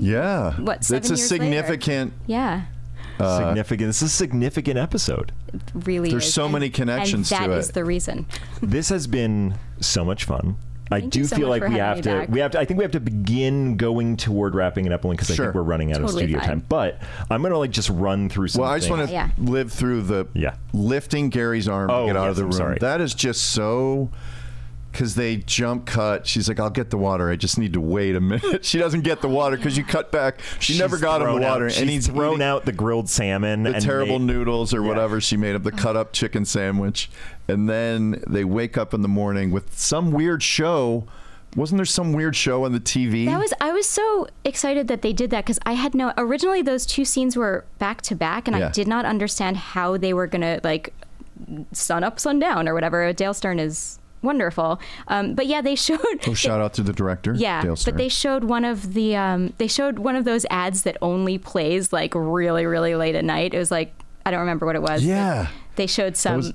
Yeah, What, seven It's a years later? significant. Yeah. Uh, significant. This is a significant episode. Really. There's is. so And- many connections and to it. That is the reason. this has been so much fun. I do so feel like we have to. back. We have to. I think we have to begin going toward wrapping it up, only because I think we're running out Totally of studio fine. time. But I'm gonna like just run through some. Well, I just want to Yeah. live through the Yeah. lifting Gary's arm Oh, to get out yes, of the room. sorry. That is just so. Because they jump cut. She's like, I'll get the water. I just need to wait a minute. She doesn't get the water because you cut back. She She's never got him thrown the out- water. She's and he's thrown eating out the grilled salmon, the and terrible they- noodles or Yeah. whatever she made up, the cut up chicken sandwich. And then they wake up in the morning with some weird show. Wasn't there some weird show on the TV? That was I was so excited that they did that because I had no originally those two scenes were back to back and Yeah. I did not understand how they were gonna like sun up sun down, or whatever Dale Stern is wonderful. Um, but yeah, they showed. Oh, shout out to the director. Yeah, Dale but they showed one of the um, they showed one of those ads that only plays like really really late at night. It was like I don't remember what it was. Yeah. they showed some. was-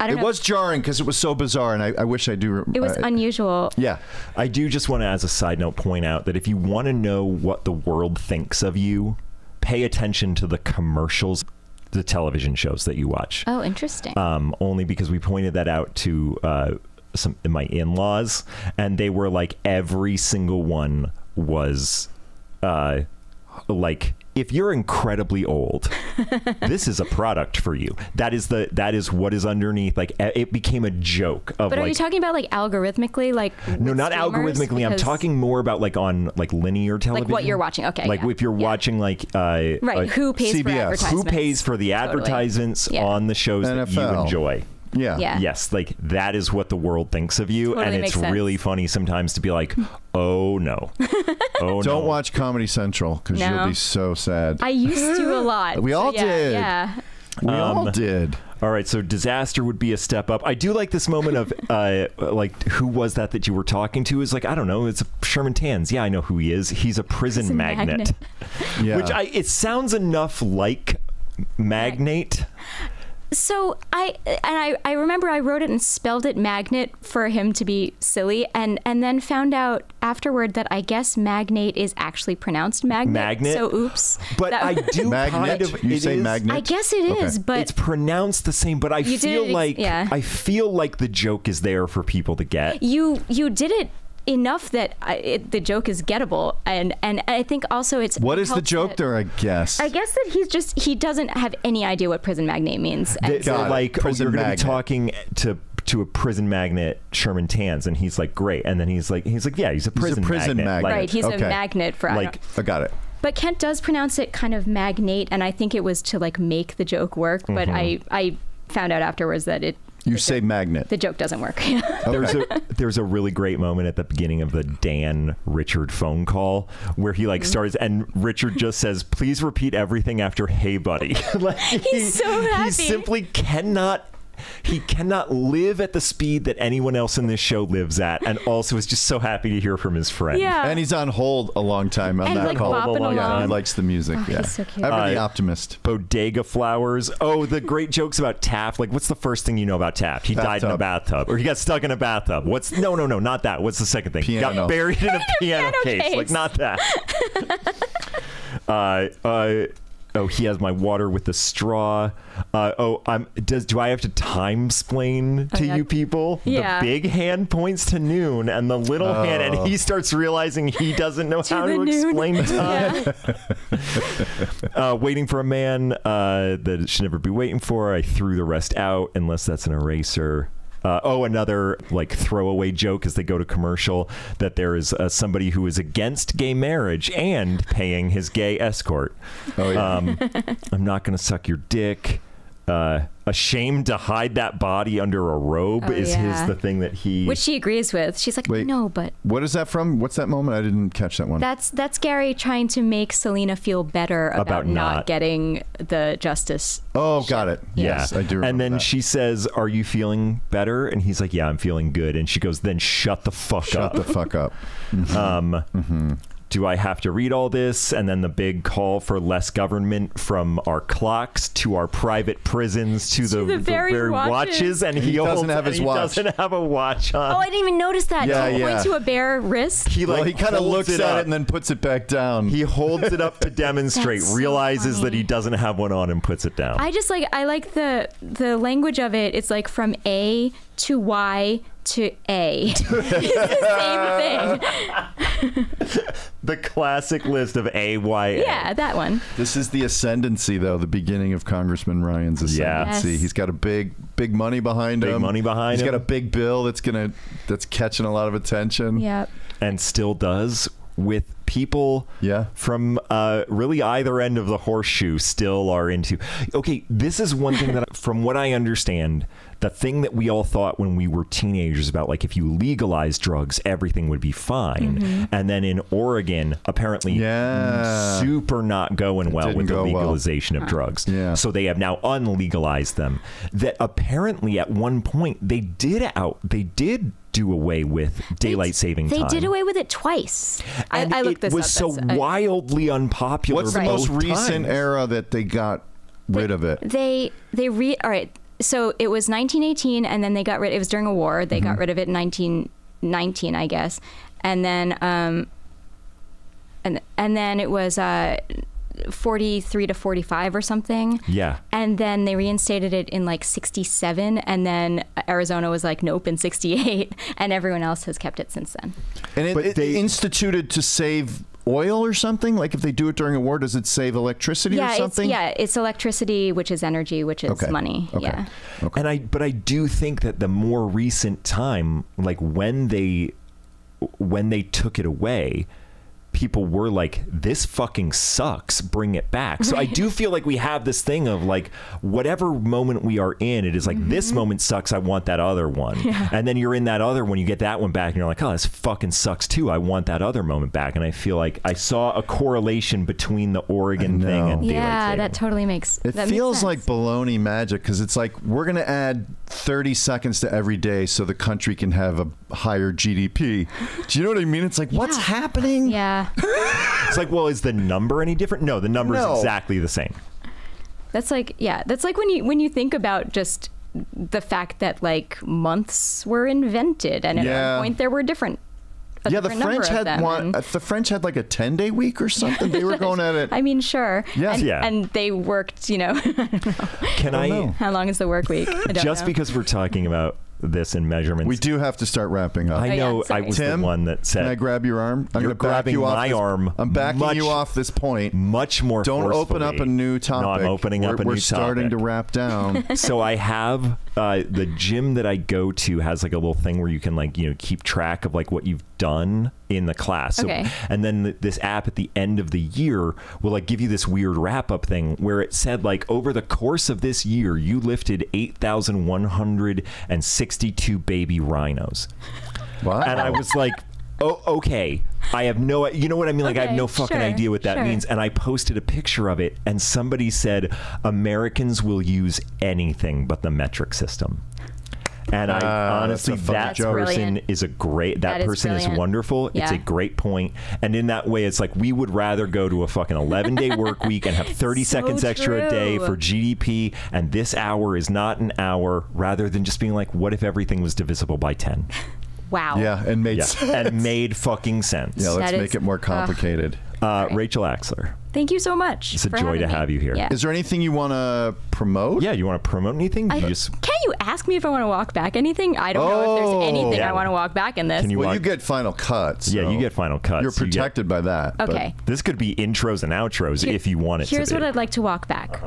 I don't It know. was jarring because it was so bizarre, and I, I wish I do. rem- it was uh, unusual. Yeah. I do just want to, as a side note, point out that if you want to know what the world thinks of you, pay attention to the commercials, the television shows that you watch. Oh, interesting. Um, only because we pointed that out to uh, some my in-laws, and they were like, every single one was uh, like. If you're incredibly old, this is a product for you. That is the that is what is underneath. Like it became a joke of but are like you talking about like algorithmically, like no, not streamers? algorithmically. I'm talking more about like on like linear television. Like what you're watching. Okay, Like yeah, if you're yeah. watching like uh, Right, uh, who pays for CBS. advertisements? who pays for the Totally. advertisements Yeah. on the shows that you enjoy. Yeah. Yeah. Yes, like that is what the world thinks of you, Totally and it's really funny sometimes to be like, "Oh no, oh no." Don't watch Comedy Central because No. you'll be so sad. I used to a lot. We so all yeah, did. Yeah. we all Um, did. All right, so disaster would be a step up. I do like this moment of uh, like who was that that you were talking to? Is like I don't know. It's Sherman Tanz. Yeah, I know who he is. He's a prison Prison magnet. magnet. Yeah. Which I it sounds enough like magnate. So I and I, I remember I wrote it and spelled it magnet for him to be silly and and then found out afterward that I guess magnate is actually pronounced magnet. Magnet? So oops. But That- I do Magnet? kind of You say is- magnet? I guess it is, Okay. but it's pronounced the same, but I You did feel it like yeah. I feel like the joke is there for people to get. you you did it enough that I, it, the joke is gettable and and I think also it's what is the joke that- there? I guess. I guess that he's just he doesn't have any idea what prison magnate means. They, And they're Got it. like, oh, Prison you're going to be talking to to a prison magnet, Sherman Tanz, and he's like, great, and then he's like, he's like, yeah, he's a prison, prison magnet. Like, right, he's okay. a magnet for I like don't- I got it. But Kent does pronounce it kind of magnate, and I think it was to like make the joke work. But mm-hmm. I I found out afterwards that it You say magnet. the joke doesn't work. There's a there's a really great moment at the beginning of the Dan Richard phone call where he like mm-hmm. starts and Richard just says, "Please repeat everything after hey buddy." like, He's so happy. He simply cannot he cannot live at the speed that anyone else in this show lives at and also is just so happy to hear from his friend. yeah. And he's on hold a long time on And, that like, call. bopping along. yeah, he along. likes the music. Oh, yeah. he's so cute. Ever the Uh, optimist. Bodega flowers. Oh, the great jokes about Taft. Like, what's the first thing you know about Taft? He died in a bathtub, or he got stuck in a bathtub. What's no, no, no, not that. What's the second thing? Piano. Got buried in a piano, piano case. case. Like, not that. uh, uh, oh, he has my water with the straw. Uh, oh, I'm. Does do I have to time explain to Oh, yeah. you people? Yeah. The big hand points to noon, and the little hand, and he starts realizing he doesn't know how to noon. explain time Yeah. uh, waiting for a man uh, that it should never be waiting for. I threw the rest out unless that's an eraser. Uh, oh, another like throwaway joke as they go to commercial that there is uh, somebody who is against gay marriage and paying his gay escort. Oh yeah. Um, I'm not going to suck your dick. Uh, ashamed to hide that body under a robe Oh, is yeah. his the thing that he. Which she agrees with. She's like, Wait. no, but what is that from? What's that moment? I didn't catch that one. that's that's Gary trying to make Selina feel better about, About not, not- getting the justice. oh, got it. Yeah. Yes, I do. And then that. she says, "Are you feeling better?" And he's like, "Yeah, I'm feeling good." And she goes, "Then shut the fuck shut up." Shut the fuck up. um, Do I have to read all this? And then the big call for less government from our clocks to our private prisons to, the, the very watches. And he, He doesn't have and his he watch. doesn't have a watch on. Oh, I didn't even notice that. Yeah, Don't yeah. point to a bare wrist. he like well, he kind of looks it at up. it and then puts it back down. he holds it up to demonstrate, so realizes that he doesn't have one on, and puts it down. I just like I like the the language of it. It's like from A to Y to A. it's the same thing. the classic list of A Y A. Yeah, that one. This is the ascendancy, though, the beginning of Congressman Ryan's Yeah. ascendancy. Yes. He's got a big, big money behind Big him. money behind He's him. He's got a big bill that's gonna that's catching a lot of attention. Yep. and still does with people Yeah. from uh, really either end of the horseshoe still are into. Okay, this is one thing that, from what I understand, the thing that we all thought when we were teenagers about like if you legalize drugs, everything would be fine. Mm-hmm. And then in Oregon, apparently, Yeah. super not going well with the go well. legalization of drugs. Yeah. So they have now unlegalized them. That apparently at one point they did out they did do away with daylight saving They time. did away with it twice. I, And I looked it was so I- wildly unpopular. What's the most recent times. era that they got rid of it? They they re all right. So it was 1918, and then they got rid. It was during a war. They Mm-hmm. got rid of it in 1919, I guess, and then um, and and then it was uh, 43 to 45 or something. Yeah. And then they reinstated it in like 67, and then Arizona was like, nope, in 68, and everyone else has kept it since then. And it, But it they- instituted to save oil or something? Like if they do it during a war, does it save electricity yeah, or it's something? yeah, it's electricity, which is energy, which is Okay. money. Okay. Yeah. And I but I do think that the more recent time like when they when they took it away people were like this fucking sucks bring it back so i do feel like we have this thing of like whatever moment we are in it is like this mm-hmm. moment sucks i want that other one Yeah. and then you're in that other one you get that one back and you're like oh this fucking sucks too i want that other moment back and i feel like i saw a correlation between the oregon thing and daylight Yeah, saving. that totally makes. It that makes feels sense. like baloney magic because it's like we're going to add 30 seconds to every day so the country can have a higher GDP. Do you know what I mean? It's like, what's happening? Yeah, it's like well is the number any different no the number No. is exactly the same that's like yeah, that's like when you when you think about just the fact that like months were invented, and at Yeah. one point there were different. A Yeah, the different number French of had them, one. and- The French had like a ten day week or something. They were going at it. I mean, sure. Yeah. And, Yeah. and they worked. You know, can i, how long is the work week? I don't just know. because we're talking about this in measurements. We do have to start wrapping up. I know. Oh, yeah, I was Tim, the one that said. Can I grab your arm? I'm You're grabbing you my this, arm. I'm backing much, you off this point. Much more. Don't open up a new topic. No, I'm opening we're, up a we're starting to wrap down. so I have uh, the gym that I go to has like a little thing where you can like you know keep track of like what you've done in the class. So, okay. And then th this app at the end of the year will like give you this weird wrap up thing where it said like over the course of this year you lifted eight thousand one hundred and six 62 baby rhinos. And I was like, oh, okay. I have no, you know what I mean? Like, okay, I have no fucking sure, idea what that sure. means. And I posted a picture of it, and somebody said, Americans will use anything but the metric system. And I Ah, honestly, that's a funny that joke. person Brilliant. is a great. That, That is person is brilliant. wonderful. It's a great point. And in that way, it's like we would rather go to a fucking eleven day work week and have thirty So seconds extra a day for GDP, and this hour is not an hour, rather than just being like, what if everything was divisible by ten? wow. yeah, and made Yeah, sense. and made fucking sense. Yeah, let's That make is- it more complicated. Uh, Great. Rachel Axler. Thank you so much. It's a for joy to me. have you here. Yeah. Is there anything you want to promote? Yeah, you want to promote anything? I, you just can you ask me if I want to walk back anything? I don't know if Oh. there's anything Yeah. I want to walk back in this. Can you Well, walk- you get final cuts. yeah, you get final cuts. You're You get- protected by that. but- okay. this could be intros and outros Here- if you want it Here's to be. what I'd like to walk back.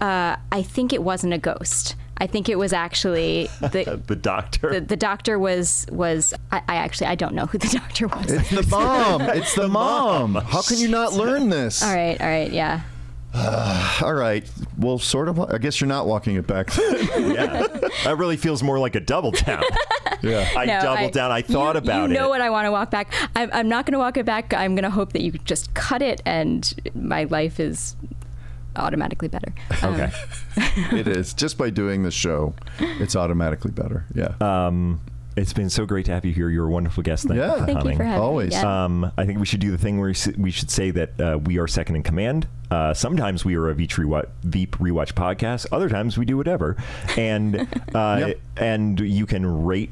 Uh, I think it wasn't a ghost. I think it was actually the the doctor. the, the doctor was was I, I actually I don't know who the doctor was. It's the mom. It's the mom. How can you not learn this? all right, all right, yeah. All right. Well, sort of. I guess you're not walking it back. yeah, that really feels more like a double down. yeah. I No, doubled down. I thought you, about it. you know it. what I want to walk back. I'm, I'm not going to walk it back. I'm going to hope that you just cut it and my life is automatically better. Um, okay. It is. Just by doing the show, it's automatically better. Yeah. Um, it's been so great to have you here. You're a wonderful guest. Thank Yeah. you for Thank coming. you for having Always. me. Yeah. Um, I think we should do the thing where we we should say that uh, we are second in command. Uh, sometimes we are a Veep rewatch, Veep rewatch podcast. Other times we do whatever, and uh, Yep. and you can rate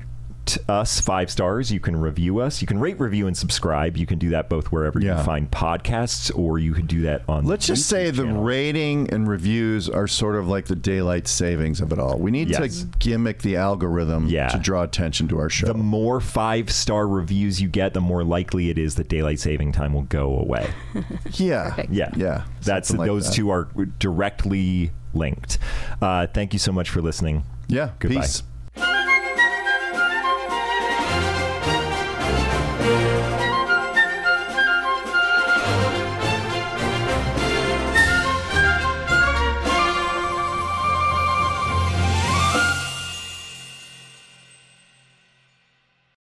us five stars. You can review us. You can rate, review, and subscribe. You can do that both wherever Yeah. you find podcasts, or you could do that on. Let's the just say YouTube the channel. rating and reviews are sort of like the daylight savings of it all. We need Yes. to gimmick the algorithm Yeah. to draw attention to our show. The more five star reviews you get, the more likely it is that daylight saving time will go away. yeah. Perfect. Yeah, Yeah. That's like those that. two are directly linked. Uh, thank you so much for listening. Yeah. Goodbye. Peace.